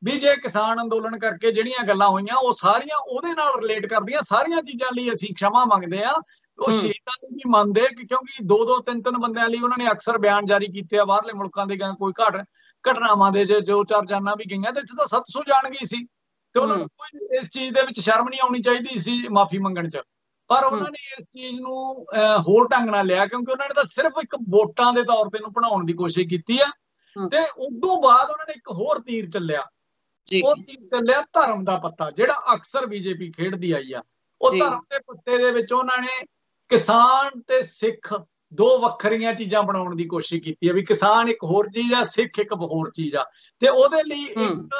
S2: ਵੀ ਜੇ ਕਿਸਾਨ ਅੰਦੋਲਨ ਕਰਕੇ ਜਿਹੜੀਆਂ ਗੱਲਾਂ ਹੋਈਆਂ ਉਹ ਸਾਰੀਆਂ ਉਹਦੇ ਨਾਲ ਰਿਲੇਟ ਕਰਦੀਆਂ ਸਾਰੀਆਂ ਚੀਜ਼ਾਂ ਲਈ ਅਸੀਂ ਖਿਮਾ ਮੰਗਦੇ ਆ ਉਹ ਸ਼ਹੀਦਾਂ ਨੂੰ ਵੀ ਮੰਨਦੇ ਕਿਉਂਕਿ ਦੋ ਦੋ ਤਿੰਨ ਤਿੰਨ ਬੰਦਿਆਂ ਲਈ ਉਹਨਾਂ ਨੇ ਅਕਸਰ ਬਿਆਨ ਜਾਰੀ ਕੀਤੇ ਆ ਬਾਹਰਲੇ ਮੁਲਕਾਂ ਦੇ ਕੋਈ ਘਟ ਘਟਨਾਵਾਂ ਦੇ ਜੋ ਚਾਰ ਜਾਨਾਂ ਵੀ ਗਈਆਂ ਤੇ ਇੱਥੇ ਤਾਂ 700 ਜਾਣ ਗਈ ਸੀ। ਤੇ ਉਹਨਾਂ ਨੂੰ ਕੋਈ ਇਸ ਚੀਜ਼ ਦੇ ਵਿੱਚ ਸ਼ਰਮ ਨਹੀਂ ਆਉਣੀ ਚਾਹੀਦੀ ਸੀ ਮਾਫੀ ਮੰਗਣ 'ਚ। ਪਰ ਉਹਨਾਂ ਨੇ ਇਸ ਚੀਜ਼ ਨੂੰ ਹੋਰ ਢੰਗ ਨਾਲ ਲਿਆ ਕਿਉਂਕਿ ਉਹਨਾਂ ਨੇ ਤਾਂ ਸਿਰਫ ਇੱਕ ਵੋਟਾਂ ਦੇ ਤੌਰ ਤੇ ਨੂੰ ਬਣਾਉਣ ਦੀ ਕੋਸ਼ਿਸ਼ ਕੀਤੀ ਆ। ਤੇ ਉਸ ਤੋਂ ਬਾਅਦ ਉਹਨਾਂ ਨੇ ਇੱਕ ਹੋਰ ਤੀਰ ਚੱਲਿਆ। ਉਹ ਤੀਰ ਚੱਲਿਆ ਧਰਮ ਦਾ ਪੱਤਾ ਜਿਹੜਾ ਅਕਸਰ ਬੀਜੇਪੀ ਖੇਡਦੀ ਆਈ ਆ। ਉਹ ਧਰਮ ਦੇ ਪੱਤੇ ਦੇ ਵਿੱਚ ਉਹਨਾਂ ਨੇ ਕਿਸਾਨ ਤੇ ਸਿੱਖ ਦੋ ਵੱਖਰੀਆਂ ਚੀਜ਼ਾਂ ਬਣਾਉਣ ਦੀ ਕੋਸ਼ਿਸ਼ ਕੀਤੀ ਹੈ ਵੀ ਕਿਸਾਨ ਇੱਕ ਹੋਰ ਚੀਜ਼ ਆ ਸਿੱਖ ਇੱਕ ਹੋਰ ਚੀਜ਼ ਆ। ਤੇ ਉਹਦੇ ਲਈ ਇੱਕ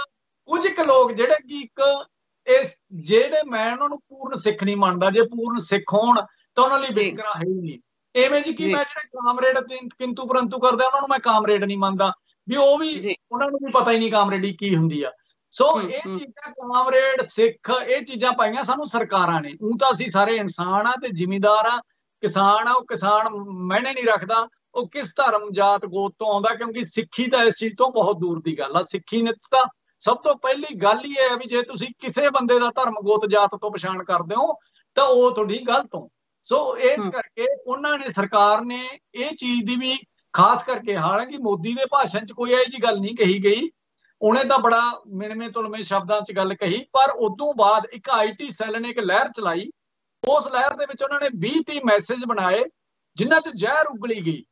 S2: ਕੁਝ ਕੁ ਲੋਕ ਜਿਹੜੇ ਕਿ ਇੱਕ ਇਸ ਜਿਹੜੇ ਮੈਂ ਉਹਨਾਂ ਨੂੰ ਪੂਰਨ ਸਿੱਖ ਨਹੀਂ ਮੰਨਦਾ ਜੇ ਪੂਰਨ ਸਿੱਖ ਹੋਣ ਤਾਂ ਉਹਨਾਂ ਲਈ ਵਿਕਰਾ ਹੈ ਹੀ ਨਹੀਂ। ਐਵੇਂ ਜੀ ਕਿ ਮੈਂ ਜਿਹੜੇ ਕਾਮਰੇਡ ਕਿੰਤੂ ਪਰੰਤੂ ਕਰਦੇ ਉਹਨਾਂ ਨੂੰ ਮੈਂ ਕਾਮਰੇਡ ਨਹੀਂ ਮੰਨਦਾ। ਵੀ ਉਹ ਵੀ ਉਹਨਾਂ ਨੂੰ ਵੀ ਪਤਾ ਹੀ ਨਹੀਂ ਕਾਮਰੇਡੀ ਕੀ ਹੁੰਦੀ ਆ। ਸੋ ਇਹ ਚੀਜ਼ਾਂ ਕਾਮਰੇਡ ਸਿੱਖ ਇਹ ਚੀਜ਼ਾਂ ਪਾਈਆਂ ਸਾਨੂੰ ਸਰਕਾਰਾਂ ਨੇ। ਉਹ ਤਾਂ ਅਸੀਂ ਸਾਰੇ ਇਨਸਾਨ ਆ ਤੇ ਜ਼ਿਮੀਂਦਾਰ ਆ। ਕਿਸਾਨ ਆ ਉਹ ਕਿਸਾਨ ਮੈਨੇ ਨਹੀਂ ਰੱਖਦਾ। ਉਹ ਕਿਸ ਧਰਮ ਜਾਤ ਗੋਤ ਤੋਂ ਆਉਂਦਾ ਕਿਉਂਕਿ ਸਿੱਖੀ ਤਾਂ ਇਸ ਚੀਜ਼ ਤੋਂ ਬਹੁਤ ਦੂਰ ਦੀ ਗੱਲ ਆ। ਸਿੱਖੀ ਨਿਤ ਤਾਂ ਸਭ ਤੋਂ ਪਹਿਲੀ ਗੱਲ ਹੀ ਹੈ ਵੀ ਜੇ ਤੁਸੀਂ ਕਿਸੇ ਬੰਦੇ ਦਾ ਧਰਮ ਗੋਤ ਜਾਤ ਤੋਂ ਪਛਾਣ ਕਰਦੇ ਹੋ ਤਾਂ ਉਹ ਤੁਹਾਡੀ ਗਲਤ ਹੋ। ਸੋ ਇਸ ਕਰਕੇ ਉਹਨਾਂ ਨੇ ਸਰਕਾਰ ਨੇ ਇਹ ਚੀਜ਼ ਦੀ ਵੀ ਖਾਸ ਕਰਕੇ ਹਾਲਾਂਕਿ ਮੋਦੀ ਦੇ ਭਾਸ਼ਣ 'ਚ ਕੋਈ ਇਹੋ ਜੀ ਗੱਲ ਨਹੀਂ ਕਹੀ ਗਈ ਉਹਨੇ ਤਾਂ ਬੜਾ ਮਿਣਵੇਂ ਤੁਲਵੇਂ ਸ਼ਬਦਾਂ 'ਚ ਗੱਲ ਕਹੀ ਪਰ ਉਦੋਂ ਬਾਅਦ ਇੱਕ ਆਈਟੀ ਸੈੱਲ ਨੇ ਇੱਕ ਲਹਿਰ ਚਲਾਈ। ਉਸ ਲਹਿਰ ਦੇ ਵਿੱਚ ਉਹਨਾਂ ਨੇ 20 30 ਮੈਸੇਜ ਬਣਾਏ ਜਿਨ੍ਹਾਂ 'ਚ ਜ਼ਹਿਰ ਉਗਲੀ ਗਈ।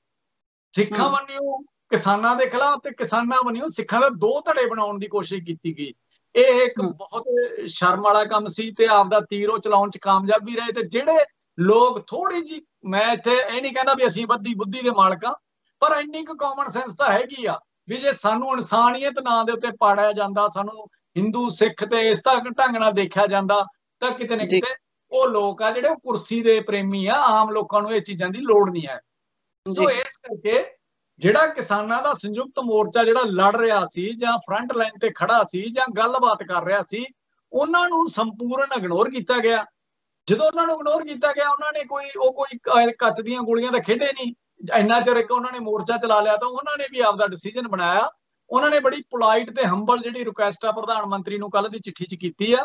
S2: ਸਿੱਖਾਂ ਵੱਲੋਂ ਕਿਸਾਨਾਂ ਦੇ ਖਿਲਾਫ ਤੇ ਕਿਸਾਨਾਂ ਵੱਲੋਂ ਸਿੱਖਾਂ ਦੇ ਦੋ ਧੜੇ ਬਣਾਉਣ ਦੀ ਕੋਸ਼ਿਸ਼ ਕੀਤੀ ਗਈ। ਇਹ ਇੱਕ ਬਹੁਤ ਸ਼ਰਮ ਵਾਲਾ ਕੰਮ ਸੀ ਤੇ ਆਪਦਾ ਤੀਰੋ ਚਲਾਉਣ 'ਚ ਕਾਮਯਾਬ ਵੀ ਰਹੇ ਤੇ ਜਿਹੜੇ ਲੋਕ ਥੋੜੀ ਜੀ ਮੈਂ ਇੱਥੇ ਇਹ ਨਹੀਂ ਕਹਿੰਦਾ ਵੀ ਅਸੀਂ ਬੱਦੀ ਬੁੱਧੀ ਦੇ ਮਾਲਕਾਂ ਪਰ ਇੰਨੀ ਕੁ ਕਾਮਨ ਸੈਂਸ ਤਾਂ ਹੈਗੀ ਆ। ਵੀ ਜੇ ਸਾਨੂੰ ਇਨਸਾਨੀਅਤ ਨਾਂ ਦੇ ਉੱਤੇ ਪਾੜਿਆ ਜਾਂਦਾ ਸਾਨੂੰ ਹਿੰਦੂ ਸਿੱਖ ਤੇ ਇਸ ਤਰ੍ਹਾਂ ਢੰਗ ਨਾਲ ਦੇਖਿਆ ਜਾਂਦਾ ਤਾਂ ਕਿਤੇ ਨਾ ਕਿਤੇ ਉਹ ਲੋਕ ਆ ਜਿਹੜੇ ਉਹ ਕੁਰਸੀ ਦੇ ਪ੍ਰੇਮੀ ਆ ਆਮ ਲੋਕਾਂ ਨੂੰ ਇਹ ਚੀਜ਼ਾਂ ਦੀ ਲੋੜ ਨਹੀਂ ਹੈ। ਸੋ ਇਸ ਕਰਕੇ ਜਿਹੜਾ ਕਿਸਾਨਾਂ ਦਾ ਸੰਯੁਕਤ ਮੋਰਚਾ ਜਿਹੜਾ ਲੜ ਰਿਹਾ ਸੀ ਜਾਂ ਫਰੰਟ ਲਾਈਨ ਤੇ ਖੜਾ ਸੀ ਜਾਂ ਗੱਲਬਾਤ ਕਰ ਰਿਹਾ ਸੀ ਉਹਨਾਂ ਨੂੰ ਸੰਪੂਰਨ ਇਗਨੋਰ ਕੀਤਾ ਗਿਆ। ਜਦੋਂ ਉਹਨਾਂ ਨੂੰ ਇਗਨੋਰ ਕੀਤਾ ਗਿਆ ਉਹਨਾਂ ਨੇ ਕੋਈ ਉਹ ਕੋਈ ਕੱਚ ਦੀਆਂ ਗੋਲੀਆਂ ਤਾਂ ਖੇਡੇ ਨਹੀਂ। ਇੰਨਾ ਚਿਰ ਇੱਕ ਉਹਨਾਂ ਨੇ ਮੋਰਚਾ ਚਲਾ ਲਿਆ ਤਾਂ ਉਹਨਾਂ ਨੇ ਵੀ ਆਪਦਾ ਡਿਸੀਜਨ ਬਣਾਇਆ। ਉਹਨਾਂ ਨੇ ਬੜੀ ਪੋਲਾਈਟ ਤੇ ਹੰਬਲ ਜਿਹੜੀ ਰਿਕੁਐਸਟ ਆ ਪ੍ਰਧਾਨ ਮੰਤਰੀ ਨੂੰ ਕੱਲ ਦੀ ਚਿੱਠੀ 'ਚ ਕੀਤੀ ਆ।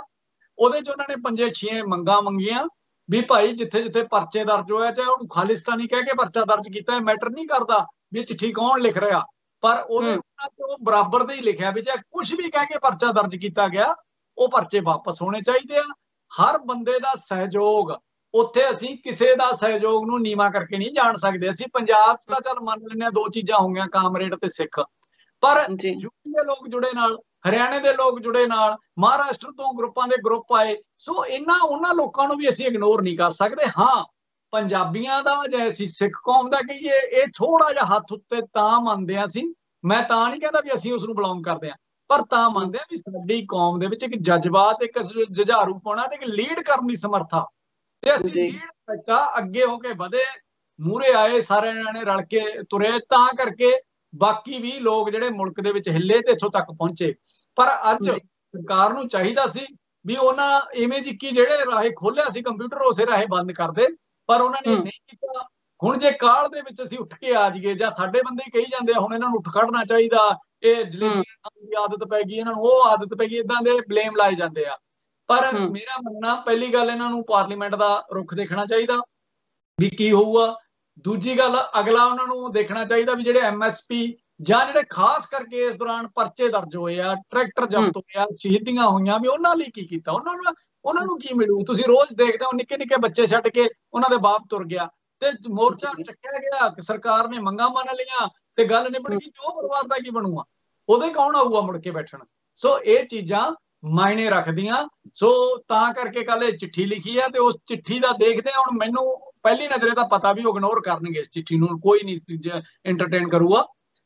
S2: ਉਹਦੇ 'ਚ ਉਹਨਾਂ ਨੇ ਪੰਜੇ ਛੇ ਮੰਗਾਂ ਮੰਗੀਆਂ ਵੀ ਭਾਈ ਜਿੱਥੇ ਜਿੱਥੇ ਪਰਚੇ ਦਰਜ ਹੋਇਆ ਚਾਹੇ ਉਹਨੂੰ ਖਾਲਿਸਤਾਨੀ ਕਹਿ ਕੇ ਪਰਚਾ ਦਰਜ ਕੀਤਾ ਇਹ ਮੈਟਰ ਨਹੀਂ ਕਰਦਾ ਵੀ ਚਿੱਠੀ ਕੌਣ ਲਿਖ ਰਿਹਾ। ਪਰ ਉਹਦੇ ਉਹ ਬਰਾਬਰ ਦੇ ਹੀ ਲਿਖਿਆ ਵੀ ਚਾਹੇ ਕੁਝ ਵੀ ਕਹਿ ਕੇ ਪਰਚਾ ਦਰਜ ਕੀਤਾ ਗਿਆ ਉਹ ਪਰਚੇ ਵਾਪਸ ਹੋਣੇ ਚਾਹੀਦੇ ਆ। ਹਰ ਬੰਦੇ ਦਾ ਸਹਿਯੋਗ ਉੱਥੇ ਅਸੀਂ ਕਿਸੇ ਦਾ ਸਹਿਯੋਗ ਨੂੰ ਨੀਵਾ ਕਰਕੇ ਨਹੀਂ ਜਾਣ ਸਕਦੇ। ਅਸੀਂ ਪੰਜਾਬ 'ਚ ਤਾਂ ਚੱਲ ਮੰਨ ਲੈਂਦੇ ਆ ਦੋ ਚੀਜ਼ਾਂ ਹੋਗੀਆਂ ਕਾਮਰੇਡ ਤੇ ਸਿੱਖ। ਪਰ ਯੂਪੀ ਦੇ ਲੋਕ ਜੁੜੇ ਨਾਲ ਹਰਿਆਣੇ ਦੇ ਲੋਕ ਜੁੜੇ ਨਾਲ ਮਹਾਰਾਸ਼ਟਰ ਤੋਂ ਗਰੁੱਪਾਂ ਦੇ ਗਰੁੱਪ ਆਏ। ਸੋ ਇਹਨਾਂ ਉਹਨਾਂ ਲੋਕਾਂ ਨੂੰ ਵੀ ਅਸੀਂ ਇਗਨੋਰ ਨਹੀਂ ਕਰ ਸਕਦੇ। ਹਾਂ ਪੰਜਾਬੀਆਂ ਦਾ ਜਾਂ ਅਸੀਂ ਸਿੱਖ ਕੌਮ ਦਾ ਕਹੀਏ ਇਹ ਥੋੜਾ ਜਿਹਾ ਹੱਥ ਉੱਤੇ ਤਾਂ ਮੰਨਦੇ ਆ ਅਸੀਂ। ਮੈਂ ਤਾਂ ਨਹੀਂ ਕਹਿੰਦਾ ਵੀ ਅਸੀਂ ਉਸ ਨੂੰ ਬਿਲੋਂਗ ਕਰਦੇ ਆ ਪਰ ਤਾਂ ਮੰਨਦੇ ਆ ਵੀ ਸਾਡੀ ਕੌਮ ਦੇ ਵਿੱਚ ਇੱਕ ਜਜ਼ਬਾਤ ਇੱਕ ਜੁਝਾਰੂ ਪਾਉਣਾ ਤੇ ਇੱਕ ਲੀਡ ਕਰਨ ਦੀ ਸਮਰੱਥਾ। ਤੇ ਅਸੀਂ ਕੀਤਾ ਅੱਗੇ ਹੋ ਕੇ ਵਧੇ ਮੂਰੇ ਆਏ ਸਾਰੇ ਨੇ ਰਲ ਕੇ ਤੁਰੇ ਤਾਂ ਕਰਕੇ ਬਾਕੀ ਵੀ ਲੋਕ ਜਿਹੜੇ ਮੁਲਕ ਦੇ ਵਿੱਚ ਹਿੱਲੇ ਤੇ ਇੱਥੋਂ ਤੱਕ ਪਹੁੰਚੇ। ਪਰ ਅੱਜ ਸਰਕਾਰ ਨੂੰ ਚਾਹੀਦਾ ਸੀ ਵੀ ਉਹਨਾਂ ਇਮੇਜ ਕੀ ਜਿਹੜੇ ਰਾਹੇ ਖੋਲਿਆ ਸੀ ਕੰਪਿਊਟਰ ਉਸੇ ਰਾਹੇ ਬੰਦ ਕਰਦੇ ਪਰ ਉਹਨਾਂ ਨੇ ਨਹੀਂ ਕੀਤਾ। ਹੁਣ ਜੇ ਕਾਲ ਦੇ ਵਿੱਚ ਅਸੀਂ ਉੱਠ ਕੇ ਆ ਜਾਈਏ ਜਾਂ ਸਾਡੇ ਬੰਦੇ ਕਹੀ ਜਾਂਦੇ ਆ ਹੁਣ ਇਹਨਾਂ ਨੂੰ ਉੱਠ ਖੜਨਾ ਚਾਹੀਦਾ। ਇਹ ਜਲੇਬੀਆਂ ਦੀ ਆਦਤ ਪੈ ਗਈ ਇਹਨਾਂ ਨੂੰ ਉਹ ਆਦਤ ਪੈ ਗਈ ਇਦਾਂ ਦੇ ਬਲੇਮ ਲਾਏ ਜਾਂਦੇ ਆ। ਪਰ ਮੇਰਾ ਮੰਨਣਾ ਪਹਿਲੀ ਗੱਲ ਇਹਨਾਂ ਨੂੰ ਪਾਰਲੀਮੈਂਟ ਦਾ ਰੁਖ ਦੇਖਣਾ ਚਾਹੀਦਾ ਵੀ ਕੀ ਹੋਊਗਾ। ਦੂਜੀ ਗੱਲ ਅਗਲਾ ਉਹਨਾਂ ਨੂੰ ਦੇਖਣਾ ਚਾਹੀਦਾ ਵੀ ਜਿਹੜੇ ਐਮਐਸਪੀ ਜਾਂ ਜਿਹੜੇ ਖਾਸ ਕਰਕੇ ਇਸ ਦੌਰਾਨ ਪਰਚੇ ਦਰਜ ਹੋਏ ਆ ਟਰੈਕਟਰ ਜ਼ਬਤ ਹੋਏ ਆ ਸ਼ਹੀਦੀਆਂ ਹੋਈਆਂ ਵੀ ਉਹਨਾਂ ਲਈ ਕੀ ਕੀਤਾ? ਉਹਨਾਂ ਨੂੰ ਉਹਨਾਂ ਨੂੰ ਕੀ ਮਿਲੂ? ਤੁਸੀਂ ਰੋਜ਼ ਦੇਖਦੇ ਹੋ ਨਿੱਕੇ ਨਿੱਕੇ ਬੱਚੇ ਛੱਡ ਕੇ ਉਹਨਾਂ ਦੇ ਬਾਪ ਤੁਰ ਗਿਆ। ਤੇ ਮੋਰਚਾ ਚੱਕਿਆ ਗਿਆ ਸਰਕਾਰ ਨੇ ਮੰਗਾ ਮੰਨ ਲਈਆਂ ਤੇ ਗੱਲ ਨਿਬੜ ਗਈ ਜੋ ਪਰਿਵਾਰ ਦਾ ਕੀ ਬਣੂਗਾ ਉਹਦੇ ਕੌਣ ਆਊਗਾ ਮੁੜ ਕੇ ਬੈਠਣ? ਸੋ ਇਹ ਚੀਜ਼ਾਂ ਮਾਇਨੇ ਰੱਖਦੀਆਂ। ਸੋ ਤਾਂ ਕਰਕੇ ਕੱਲ ਇਹ ਚਿੱਠੀ ਲਿਖੀ ਆ ਤੇ ਉਸ ਚਿੱਠੀ ਦਾ ਦੇਖਦੇ ਹੁਣ ਮੈਨੂੰ ਪਹਿਲੀ ਨਜ਼ਰੇ ਤਾਂ ਪਤਾ ਵੀ ਉਹ ਇਗਨੋਰ ਕਰਨਗੇ ਇਸ ਚਿੱਠੀ ਨੂੰ। ਕੋਈ ਨਹੀਂ ਐਂਟਰਟੇਨ ਕਰੂਗਾ।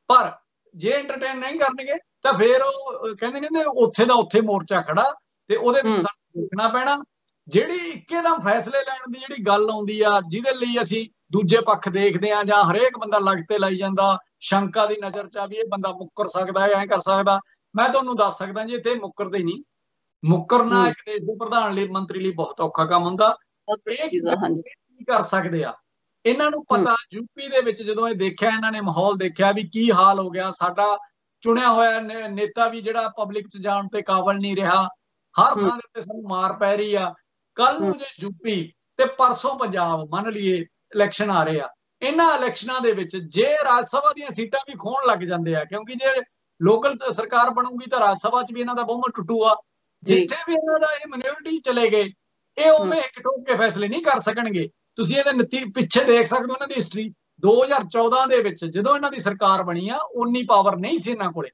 S2: ਪਰ ਜੇ ਐਂਟਰਟੇਨ ਨਹੀਂ ਕਰਨਗੇ ਤਾਂ ਫੇਰ ਉਹ ਕਹਿੰਦੇ ਨੇ ਉੱਥੇ ਦਾ ਉੱਥੇ ਮੋਰਚਾ ਖੜਾ ਤੇ ਉਹਦੇ ਵਿੱਚ ਸਾਨੂੰ ਦੇਖਣਾ ਪੈਣਾ। ਜਿਹੜੀ ਇੱਕੇਦਮ ਫੈਸਲੇ ਲੈਣ ਦੀ ਜਿਹੜੀ ਗੱਲ ਆਉਂਦੀ ਆ ਜਿਹਦੇ ਲਈ ਅਸੀਂ ਦੂਜੇ ਪੱਖ ਦੇਖਦੇ ਆ ਜਾਂ ਹਰੇਕ ਬੰਦਾ ਲੱਗ ਤੇ ਲਾਈ ਜਾਂਦਾ। ਸ਼ੰਕਾ ਦੀ ਨਜ਼ਰ ਚ ਆ ਵੀ ਇਹ ਬੰਦਾ ਮੁੱਕਰ ਸਕਦਾ ਹੈ ਐਂ ਕਰ ਸਕਦਾ। ਮੈਂ ਤੁਹਾਨੂੰ ਦੱਸ ਸਕਦਾ ਜੀ ਇੱਥੇ ਮੁੱਕਰਦੇ ਨਹੀਂ। ਮੁੱਕਰਨਾ ਇੱਕ ਦੇਸ਼ ਦੇ ਪ੍ਰਧਾਨ ਲਈ ਮੰਤਰੀ ਲਈ ਬਹੁਤ ਔਖਾ ਕੰਮ ਹੁੰਦਾ। ਇਹ ਕੀ ਕਰ ਸਕਦੇ ਆ? ਇਹਨਾਂ ਨੂੰ ਪਤਾ ਯੂਪੀ ਦੇ ਵਿੱਚ ਜਦੋਂ ਇਹ ਦੇਖਿਆ ਇਹਨਾਂ ਨੇ ਮਾਹੌਲ ਦੇਖਿਆ ਵੀ ਕੀ ਹਾਲ ਹੋ ਗਿਆ। ਸਾਡਾ ਚੁਣਿਆ ਹੋਇਆ ਨੇਤਾ ਵੀ ਜਿਹੜਾ ਪਬਲਿਕ 'ਚ ਜਾਣ ਤੇ ਕਾਬਲ ਨਹੀਂ ਰਿਹਾ। ਹਰ ਥਾਂ ਤੇ ਸਾਨੂੰ ਮਾਰ ਪੈ ਰਹੀ ਆ। ਕੱਲ ਨੂੰ ਜੇ ਯੂਪੀ ਤੇ ਪਰਸੋਂ ਪੰਜਾਬ ਮੰਨ ਲਈਏ ਇਲੈਕਸ਼ਨ ਆ ਰਹੇ ਆ। ਇਹਨਾਂ ਇਲੈਕਸ਼ਨਾਂ ਦੇ ਵਿੱਚ ਜੇ ਰਾਜ ਸਭਾ ਦੀਆਂ ਸੀਟਾਂ ਵੀ ਖੋਣ ਲੱਗ ਜਾਂਦੇ ਆ ਕਿਉਂਕਿ ਜੇ ਲੋਕਲ ਸਰਕਾਰ ਬਣੂਗੀ ਤਾਂ ਰਾਜ ਸਭਾ 'ਚ ਵੀ ਇਹਨਾਂ ਦਾ ਬਹੁਮਤ ਟੁੱਟੂਗਾ। ਜਿੱਥੇ ਵੀ ਇਹਨਾਂ ਦਾ ਇਹ ਮਿਨੋਰਿਟੀ ਚਲੇ ਗਏ ਇਹ ਉਵੇਂ ਇੱਕ ਟੋਕ ਕੇ ਫੈਸਲੇ ਨਹੀਂ ਕਰ ਸਕਣਗੇ। ਤੁਸੀਂ ਇਹਦੇ ਨਤੀ ਪਿੱਛੇ ਦੇਖ ਸਕਦੇ ਹੋ ਇਹਨਾਂ ਦੀ ਹਿਸਟਰੀ 2014 ਦੇ ਵਿੱਚ ਜਦੋਂ ਇਹਨਾਂ ਦੀ ਸਰਕਾਰ ਬਣੀ ਆ ਉਨੀ ਪਾਵਰ ਨਹੀਂ ਸੀ ਇਹਨਾਂ ਕੋਲੇ।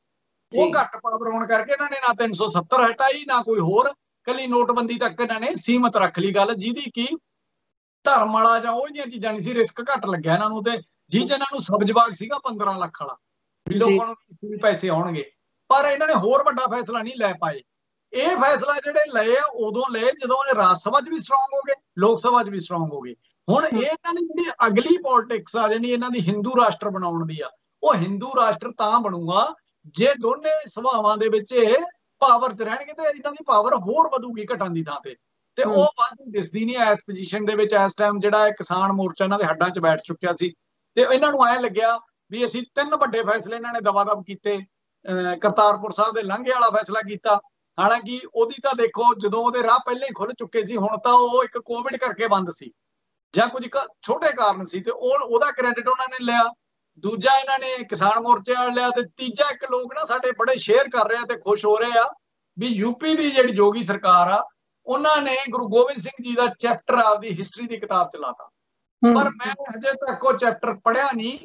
S2: ਉਹ ਘੱਟ ਪਾਵਰ ਹੋਣ ਕਰਕੇ ਇਹਨਾਂ ਨੇ ਨਾ 370 ਹਟਾਈ ਨਾ ਕੋਈ ਹੋਰ। ਕੱਲੀ ਨੋਟਬੰਦੀ ਤੱਕ ਇਹਨਾਂ ਨੇ ਸੀਮਤ ਰੱਖ ਲਈ ਗੱਲ ਜਿਹਦੀ ਕੀ ਧਰਮ ਵਾਲਾ ਜਾਂ ਉਹ ਜਿਹੀਆਂ ਚੀਜ਼ਾਂ ਨਹੀਂ ਸੀ ਰਿਸਕ ਘੱਟ ਲੱਗਿਆ ਇਹਨਾਂ ਨੂੰ ਤੇ। ਜੀ ਜਿਹਨਾਂ ਨੂੰ ਸਬਜ ਬਾਗ ਸੀਗਾ 15 ਲੱਖ ਵਾਲਾ। ਵੀ ਲੋਕਾਂ ਨੂੰ ਵੀ ਪੈਸੇ ਆਉਣਗੇ। ਪਰ ਇਹਨਾਂ ਨੇ ਹੋਰ ਵੱਡਾ ਫੈਸਲਾ ਨਹੀਂ ਲੈ ਪਾਏ। ਇਹ ਫੈਸਲਾ ਜਿਹੜੇ ਲਏ ਆ ਉਦੋਂ ਲਏ ਜਦੋਂ ਇਹ ਰਾਜ ਸਭਾ 'ਚ ਵੀ ਸਟਰੋਂਗ ਹੋ ਗਏ ਲੋਕ ਸਭਾ 'ਚ ਵੀ ਸਟਰੋਂਗ ਹੋ ਗਏ। ਹੁਣ ਇਹ ਇਹਨਾਂ ਦੀ ਜਿਹੜੀ ਅਗਲੀ ਪੋਲਿਟਿਕਸ ਆ ਜਿਹੜੀ ਇਹਨਾਂ ਦੀ ਹਿੰਦੂ ਰਾਸ਼ਟਰ ਬਣਾਉਣ ਦੀ ਆ ਉਹ ਹਿੰਦੂ ਰਾਸ਼ਟਰ ਤਾਂ ਬਣੂਗਾ ਜੇ ਦੋਨੇ ਸਭਾਵਾਂ ਦੇ ਵਿੱਚ ਇਹ ਪਾਵਰ 'ਚ ਰਹਿਣਗੇ ਤੇ ਇਹਨਾਂ ਦੀ ਪਾਵਰ ਹੋਰ ਵਧੂਗੀ ਘਟਣ ਦੀ ਥਾਂ ਤੇ। ਤੇ ਉਹ ਵਾਧੂ ਦਿਸਦੀ ਨਹੀਂ ਐਸ ਪੋਜੀਸ਼ਨ ਦੇ ਵਿੱਚ। ਇਸ ਟਾਈਮ ਜਿਹੜਾ ਕਿਸਾਨ ਮੋਰਚਾ ਇਹਨਾਂ ਦੇ ਹੱਡਾਂ 'ਚ ਬੈਠ ਚੁੱਕਿਆ ਸੀ। ਤੇ ਇਹਨਾਂ ਨੂੰ ਐ ਲੱਗਿਆ ਵੀ ਅਸੀਂ ਤਿੰਨ ਵੱਡੇ ਫੈਸਲੇ ਇਹਨਾਂ ਨੇ ਦਵਾ-ਦਵ ਕੀਤੇ ਕਰਤਾਰਪੁਰ ਸਾਹਿਬ ਦੇ ਲਾਂਘੇ ਵਾਲਾ ਫੈਸਲਾ ਕੀਤਾ। ਹਾਲਾਂਕਿ ਉਹਦੀ ਤਾਂ ਦੇਖੋ ਜਦੋਂ ਉਹਦੇ ਰਾਹ ਪਹਿਲਾਂ ਹੀ ਖੁੱਲ ਚੁੱਕੇ ਸੀ ਹੁਣ ਤਾਂ ਉਹ ਇੱਕ ਕੋਵਿਡ ਕਰਕੇ ਬੰਦ ਸੀ। ਜਾਂ ਕੁਝ ਛੋਟੇ ਕਾਰਨ ਸੀ ਤੇ ਉਹ ਉਹਦਾ ਕ੍ਰੈਡਿਟ ਉਹਨਾਂ ਨੇ ਲਿਆ। ਦੂਜਾ ਇਹਨਾਂ ਨੇ ਕਿਸਾਨ ਮੋਰਚੇ ਵਾਲ ਲਿਆ ਤੇ ਤੀਜਾ ਇੱਕ ਲੋਕ ਨਾ ਸਾਡੇ ਬੜੇ ਸ਼ੇਅਰ ਕਰ ਰਹੇ ਆ ਤੇ ਖੁਸ਼ ਹੋ ਰਹੇ ਆ ਵੀ ਯੂਪੀ ਦੀ ਜਿਹੜੀ ਜੋਗੀ ਸਰਕਾਰ ਆ ਉਹਨਾਂ ਨੇ ਗੁਰੂ ਗੋਬਿੰਦ ਸਿੰਘ ਜੀ ਦਾ ਚੈਪਟਰ ਆਪਦੀ ਹਿਸਟਰੀ ਦੀ ਕਿਤਾਬ ਚਲਾਤਾ ਪਰ ਮੈਂ ਹਜੇ ਤੱਕ ਉਹ ਚੈਪਟਰ ਪੜਿਆ ਨਹੀਂ।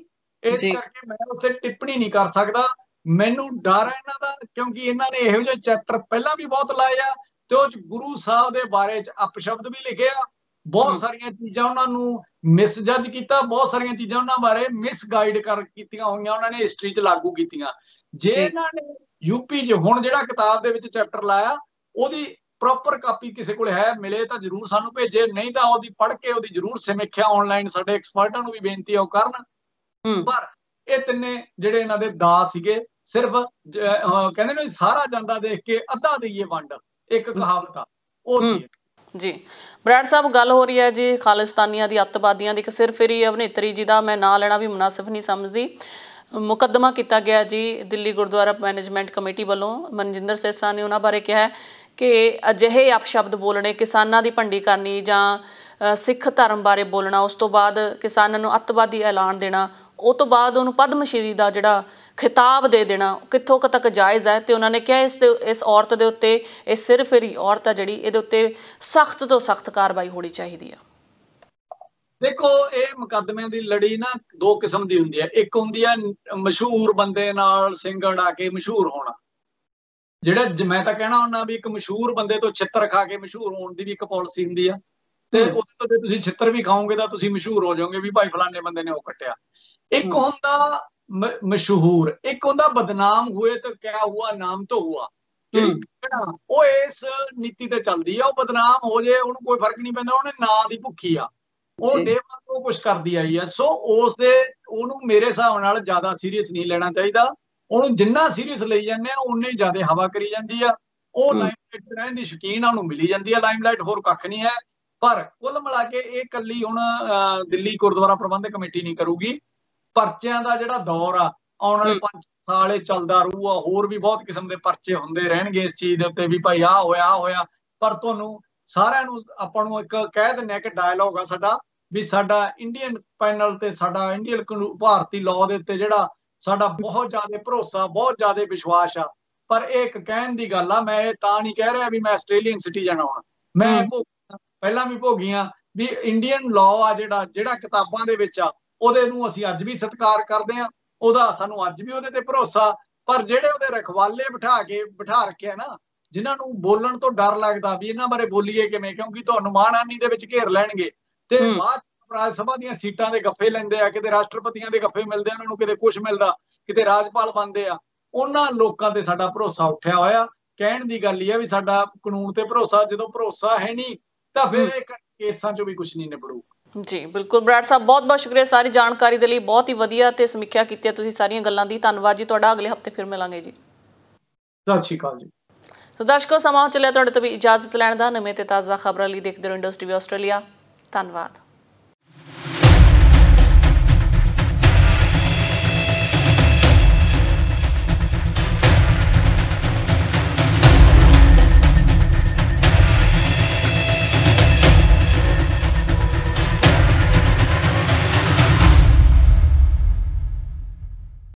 S2: ਇਸ ਕਰਕੇ ਮੈਂ ਉੱਤੇ ਟਿੱਪਣੀ ਨਹੀਂ ਕਰ ਸਕਦਾ। ਮੈਨੂੰ ਡਰ ਹੈ ਇਹਨਾਂ ਦਾ ਕਿਉਂਕਿ ਇਹਨਾਂ ਨੇ ਇਹੋ ਜਿਹੇ ਚੈਪਟਰ ਪਹਿਲਾਂ ਵੀ ਬਹੁਤ ਲਾਏ ਆ ਤੇ ਉਹ ਚ ਗੁਰੂ ਸਾਹਿਬ ਦੇ ਬਾਰੇ ਚ ਅਪਸ਼ਬਦ ਵੀ ਲਿਖੇ ਆ। ਬਹੁਤ ਸਾਰੀਆਂ ਚੀਜ਼ਾਂ ਉਹਨਾਂ ਨੂੰ ਮਿਸ ਜੱਜ ਕੀਤਾ ਬਹੁਤ ਸਾਰੀਆਂ ਚੀਜ਼ਾਂ ਉਹਨਾਂ ਬਾਰੇ ਮਿਸ ਗਾਈਡ ਕਰ ਕੀਤੀਆਂ ਹੋਈਆਂ ਉਹਨਾਂ ਨੇ ਹਿਸਟਰੀ 'ਚ ਲਾਗੂ ਕੀਤੀਆਂ। ਜੇ ਇਹਨਾਂ ਨੇ ਯੂਪੀ 'ਚ ਹੁਣ ਜਿਹੜਾ ਕਿਤਾਬ ਦੇ ਵਿੱਚ ਚੈਪਟਰ ਲਾਇਆ ਉਹਦੀ ਪ੍ਰੋਪਰ ਕਾਪੀ ਕਿਸੇ ਕੋਲ ਹੈ ਮਿਲੇ ਤਾਂ ਜਰੂਰ ਸਾਨੂੰ ਭੇਜੇ ਨਹੀਂ ਤਾਂ ਉਹਦੀ ਪੜ੍ਹ ਕੇ ਉਹਦੀ ਜਰੂਰ ਸਮੀਖਿਆ ਆਨਲਾਈਨ ਸਾਡੇ ਐਕਸਪਰਟਾਂ ਨੂੰ ਵੀ ਬੇਨਤੀ ਹੈ ਉਹ ਕਰਨ। ਪਰ ਇਹ ਤਿੰਨੇ ਜਿਹੜੇ ਇਹਨਾਂ ਦੇ ਦਾ ਸੀਗੇ ਸਿਰਫ ਕਹਿੰਦੇ ਨੇ ਸਾਰਾ ਜਾਂਦਾ ਦੇਖ ਕੇ ਅੱਧਾ ਦਈਏ ਵੰਡ ਇੱਕ ਕਹਾਵਤ ਆ ਉਹ ਸੀ
S1: ਜੀ। ਬਰਾੜ ਸਾਹਿਬ ਗੱਲ ਹੋ ਰਹੀ ਹੈ ਜੀ ਖਾਲਿਸਤਾਨੀਆਂ ਦੀ ਅੱਤਵਾਦੀਆਂ ਦੀ ਕਿ ਸਿਰਫ ਹੀ ਅਭਨੇਤਰੀ ਜੀ ਦਾ ਮੈਂ ਨਾਂ ਲੈਣਾ ਵੀ ਮੁਨਾਸਿਬ ਨਹੀਂ ਸਮਝਦੀ। ਮੁਕੱਦਮਾ ਕੀਤਾ ਗਿਆ ਜੀ ਦਿੱਲੀ ਗੁਰਦੁਆਰਾ ਮੈਨੇਜਮੈਂਟ ਕਮੇਟੀ ਵੱਲੋਂ। ਮਨਜਿੰਦਰ ਸੇਸਾ ਨੇ ਉਹਨਾਂ ਬਾਰੇ ਕਿਹਾ ਕਿ ਅਜਿਹੇ ਅਪਸ਼ਬਦ ਬੋਲਣੇ ਕਿਸਾਨਾਂ ਦੀ ਭੰਡੀ ਕਰਨੀ ਜਾਂ ਸਿੱਖ ਧਰਮ ਬਾਰੇ ਬੋਲਣਾ ਉਸ ਤੋਂ ਬਾਅਦ ਕਿਸਾਨਾਂ ਨੂੰ ਅੱਤਵਾਦੀ ਐਲਾਨ ਦੇਣਾ ਉਹ ਤੋਂ ਬਾਅਦ ਉਹਨੂੰ ਪਦਮ ਸ਼੍ਰੀ ਦਾ ਜਿਹੜਾ ਖਿਤਾਬ ਦੇ ਦੇਣਾ ਕਿੱਥੋਂ ਤੱਕ ਜਾਇਜ਼ ਹੈ ਤੇ ਉਹਨਾਂ ਨੇ ਕਿਹਾ ਇਸ ਦੇ ਇਸ ਔਰਤ ਦੇ ਉੱਤੇ ਇਹ ਸਿਰਫ ਹੀ ਔਰਤ ਆ ਜਿਹੜੀ ਇਹਦੇ ਉੱਤੇ ਸਖਤ ਤੋਂ ਸਖਤ ਕਾਰਵਾਈ ਹੋਣੀ ਚਾਹੀਦੀ ਆ।
S2: ਦੇਖੋ ਇਹ ਮੁਕੱਦਮਿਆਂ ਦੀ ਲੜੀ ਨਾ ਦੋ ਕਿਸਮ ਦੀ ਹੁੰਦੀ ਹੈ। ਇੱਕ ਹੁੰਦੀ ਹੈ ਮਸ਼ਹੂਰ ਬੰਦੇ ਨਾਲ ਸਿੰਗੜ ਆ ਕੇ ਮਸ਼ਹੂਰ ਹੋਣਾ। ਜਿਹੜਾ ਮੈਂ ਤਾਂ ਕਹਿਣਾ ਹੁੰਦਾ ਵੀ ਇੱਕ ਮਸ਼ਹੂਰ ਬੰਦੇ ਤੋਂ ਛਿੱਤਰ ਖਾ ਕੇ ਮਸ਼ਹੂਰ ਹੋਣ ਦੀ ਵੀ ਇੱਕ ਪਾਲਿਸੀ ਹੁੰਦੀ ਆ। ਤੇ ਉਸ ਤੋਂ ਜੇ ਤੁਸੀਂ ਛਿੱਤਰ ਵੀ ਖਾਓਗੇ ਤਾਂ ਤੁਸੀਂ ਮਸ਼ਹੂਰ ਹੋ ਜਾਓਗੇ ਵੀ ਭਾਈ ਫਲਾਣੇ ਬੰਦੇ ਨੇ ਉਹ ਕੱਟਿਆ। ਇੱਕ ਹੁੰਦਾ ਮਸ਼ਹੂਰ ਇੱਕ ਹੁੰਦਾ ਬਦਨਾਮ ਹੋਏ ਤਾਂ ਕਿਆ ਹੁਆ ਨਾਮ ਤੋਂ ਹੁਆ। ਉਹ ਇਸ ਨੀਤੀ ਤੇ ਚੱਲਦੀ ਆ ਉਹ ਬਦਨਾਮ ਹੋ ਜੇ ਉਹਨੂੰ ਕੋਈ ਫ਼ਰਕ ਨਹੀਂ ਪੈਂਦਾ ਉਹਨੇ ਨਾਂ ਦੀ ਭੁੱਖੀ ਆ। ਉਹ ਦੇਵਾਂ ਤੋਂ ਕੁਝ ਕਰਦੀ ਆਈ ਆ। ਸੋ ਉਸ ਦੇ ਉਹਨੂੰ ਮੇਰੇ ਹਿਸਾਬ ਨਾਲ ਜ਼ਿਆਦਾ ਸੀਰੀਅਸ ਨਹੀਂ ਲੈਣਾ ਚਾਹੀਦਾ। ਉਹਨੂੰ ਜਿੰਨਾ ਸੀਰੀਅਸ ਲਈ ਜਾਂਦੇ ਆ ਉਨੇ ਜ਼ਿਆਦਾ ਹਵਾ ਕਰੀ ਜਾਂਦੀ ਆ। ਉਹ ਲਾਈਮਲਾਈਟ ਰਹਿਣ ਦੀ ਸ਼ਕੀਨ ਆ ਉਹਨੂੰ ਮਿਲੀ ਜਾਂਦੀ ਆ। ਲਾਈਮਲਾਈਟ ਹੋਰ ਕੱਖ ਨਹੀਂ ਹੈ। ਪਰ ਕੁੱਲ ਮਿਲਾ ਕੇ ਇਹ ਕੱਲੀ ਹੁਣ ਦਿੱਲੀ ਗੁਰਦੁਆਰਾ ਪ੍ਰਬੰਧਕ ਕਮੇਟੀ ਨਹੀਂ ਕਰੂਗੀ। ਪਰਚਿਆਂ ਦਾ ਜਿਹੜਾ ਦੌਰ ਆ ਆਉਣ ਵਾਲੇ 5 ਸਾਲੇ ਚੱਲਦਾ ਰਹੂਗਾ ਹੋਰ ਵੀ ਬਹੁਤ ਕਿਸਮ ਦੇ ਪਰਚੇ ਹੁੰਦੇ ਰਹਿਣਗੇ ਇਸ ਚੀਜ਼ ਦੇ ਉੱਤੇ ਵੀ ਭਾਈ ਆ ਹੋਇਆ ਆ ਹੋਇਆ। ਪਰ ਤੁਹਾਨੂੰ ਸਾਰਿਆਂ ਨੂੰ ਆਪਾਂ ਨੂੰ ਇੱਕ ਕਹਿ ਦਿੰਨੇ ਕਿ ਡਾਇਲੌਗ ਆ ਸਾਡਾ ਵੀ ਸਾਡਾ ਇੰਡੀਅਨ ਪੈਨਲ ਤੇ ਸਾਡਾ ਇੰਡੀਅਨ ਭਾਰਤੀ ਲਾਅ ਦੇ ਉੱਤੇ ਜਿਹੜਾ ਸਾਡਾ ਬਹੁਤ ਜ਼ਿਆਦਾ ਭਰੋਸਾ ਬਹੁਤ ਜ਼ਿਆਦਾ ਵਿਸ਼ਵਾਸ ਆ। ਪਰ ਇਹ ਇੱਕ ਕਹਿਣ ਦੀ ਗੱਲ ਆ ਮੈਂ ਇਹ ਤਾਂ ਨਹੀਂ ਕਹਿ ਰਿਹਾ ਵੀ ਮੈਂ ਆਸਟ੍ਰੇਲੀਅਨ ਸਿਟੀਜ਼ਨ ਹਾਂ। ਮੈਂ ਪਹਿਲਾਂ ਵੀ ਭੋਗੀਆਂ ਵੀ ਇੰਡੀਅਨ ਲਾਅ ਆ ਜਿਹੜਾ ਜਿਹੜਾ ਕਿਤਾਬਾਂ ਦੇ ਵਿੱਚ ਆ ਉਹਦੇ ਨੂੰ ਅਸੀਂ ਅੱਜ ਵੀ ਸਤਿਕਾਰ ਕਰਦੇ ਆ ਉਹਦਾ ਸਾਨੂੰ ਅੱਜ ਵੀ ਉਹਦੇ ਤੇ ਭਰੋਸਾ ਪਰ ਜਿਹੜੇ ਉਹਦੇ ਰਖਵਾਲੇ ਬਿਠਾ ਕੇ ਬਿਠਾ ਰੱਖਿਆ ਨਾ ਜਿਨ੍ਹਾਂ ਨੂੰ ਬੋਲਣ ਤੋਂ ਡਰ ਲੱਗਦਾ ਵੀ ਇਹਨਾਂ ਬਾਰੇ ਬੋਲੀਏ ਕਿਵੇਂ ਕਿਉਂਕਿ ਤੁਹਾਨੂੰ ਮਾਣਹਾਨੀ ਦੇ ਵਿੱਚ ਘੇਰ ਲੈਣਗੇ। ਤੇ ਬਾਅਦ ਰਾਜ ਸਭਾ ਦੀਆਂ ਸੀਟਾਂ ਦੇ ਗੱਫੇ ਲੈਂਦੇ ਆ ਕਿਤੇ ਰਾਸ਼ਟਰਪਤੀਆਂ ਦੇ ਗੱਫੇ ਮਿਲਦੇ ਆ ਉਹਨਾਂ ਨੂੰ ਕਿਤੇ ਕੁਝ ਮਿਲਦਾ ਕਿਤੇ ਰਾਜਪਾਲ ਬਣਦੇ ਆ ਉਹਨਾਂ ਲੋਕਾਂ ਤੇ ਸਾਡਾ ਭਰੋਸਾ ਉੱਠਿਆ ਹੋਇਆ। ਕਹਿਣ ਦੀ ਗੱਲ ਇਹ ਆ ਵੀ ਸਾਡਾ ਕਾਨੂੰਨ ਤੇ ਭਰੋਸਾ ਜਦੋਂ ਭਰੋਸਾ ਹੈ ਨਹੀਂ ਤਾਂ ਫਿਰ ਇਹ ਕੇਸਾਂ 'ਚੋਂ ਵੀ ਕੁਝ ਨਹੀਂ ਨਿਬੜੂ।
S1: ਜੀ ਬਿਲਕੁਲ। ਬਰਾੜ ਸਾਹਿਬ ਬਹੁਤ ਬਹੁਤ ਸ਼ੁਕਰੀਆ ਸਾਰੀ ਜਾਣਕਾਰੀ ਦੇ ਲਈ। ਬਹੁਤ ਹੀ ਵਧੀਆ ਤੇ ਸਮੀਖਿਆ ਕੀਤੀ ਤੁਸੀਂ ਸਾਰੀਆਂ ਗੱਲਾਂ ਦੀ। ਧੰਨਵਾਦ ਜੀ। ਤੁਹਾਡਾ ਅਗਲੇ ਹਫ਼ਤੇ ਫਿਰ ਮਿਲਾਂਗੇ ਜੀ।
S2: ਸਤਿ ਸ਼੍ਰੀ ਅਕਾਲ ਜੀ।
S1: ਸੋ ਦਰਸ਼ਕੋ ਸਮਾਂ ਚੱਲਿਆ ਤੁਹਾਡੇ ਤੋਂ ਵੀ ਇਜਾਜ਼ਤ ਲੈਣ ਦਾ। ਨਵੇਂ ਤੇ ਤਾਜ਼ਾ ਖਬਰਾਂ ਲਈ ਦੇਖਦੇ ਰਹੋ ਇੰਡਸਟਰੀ ਆਸਟ੍ਰੇਲੀਆ ਧੰਨਵਾਦ।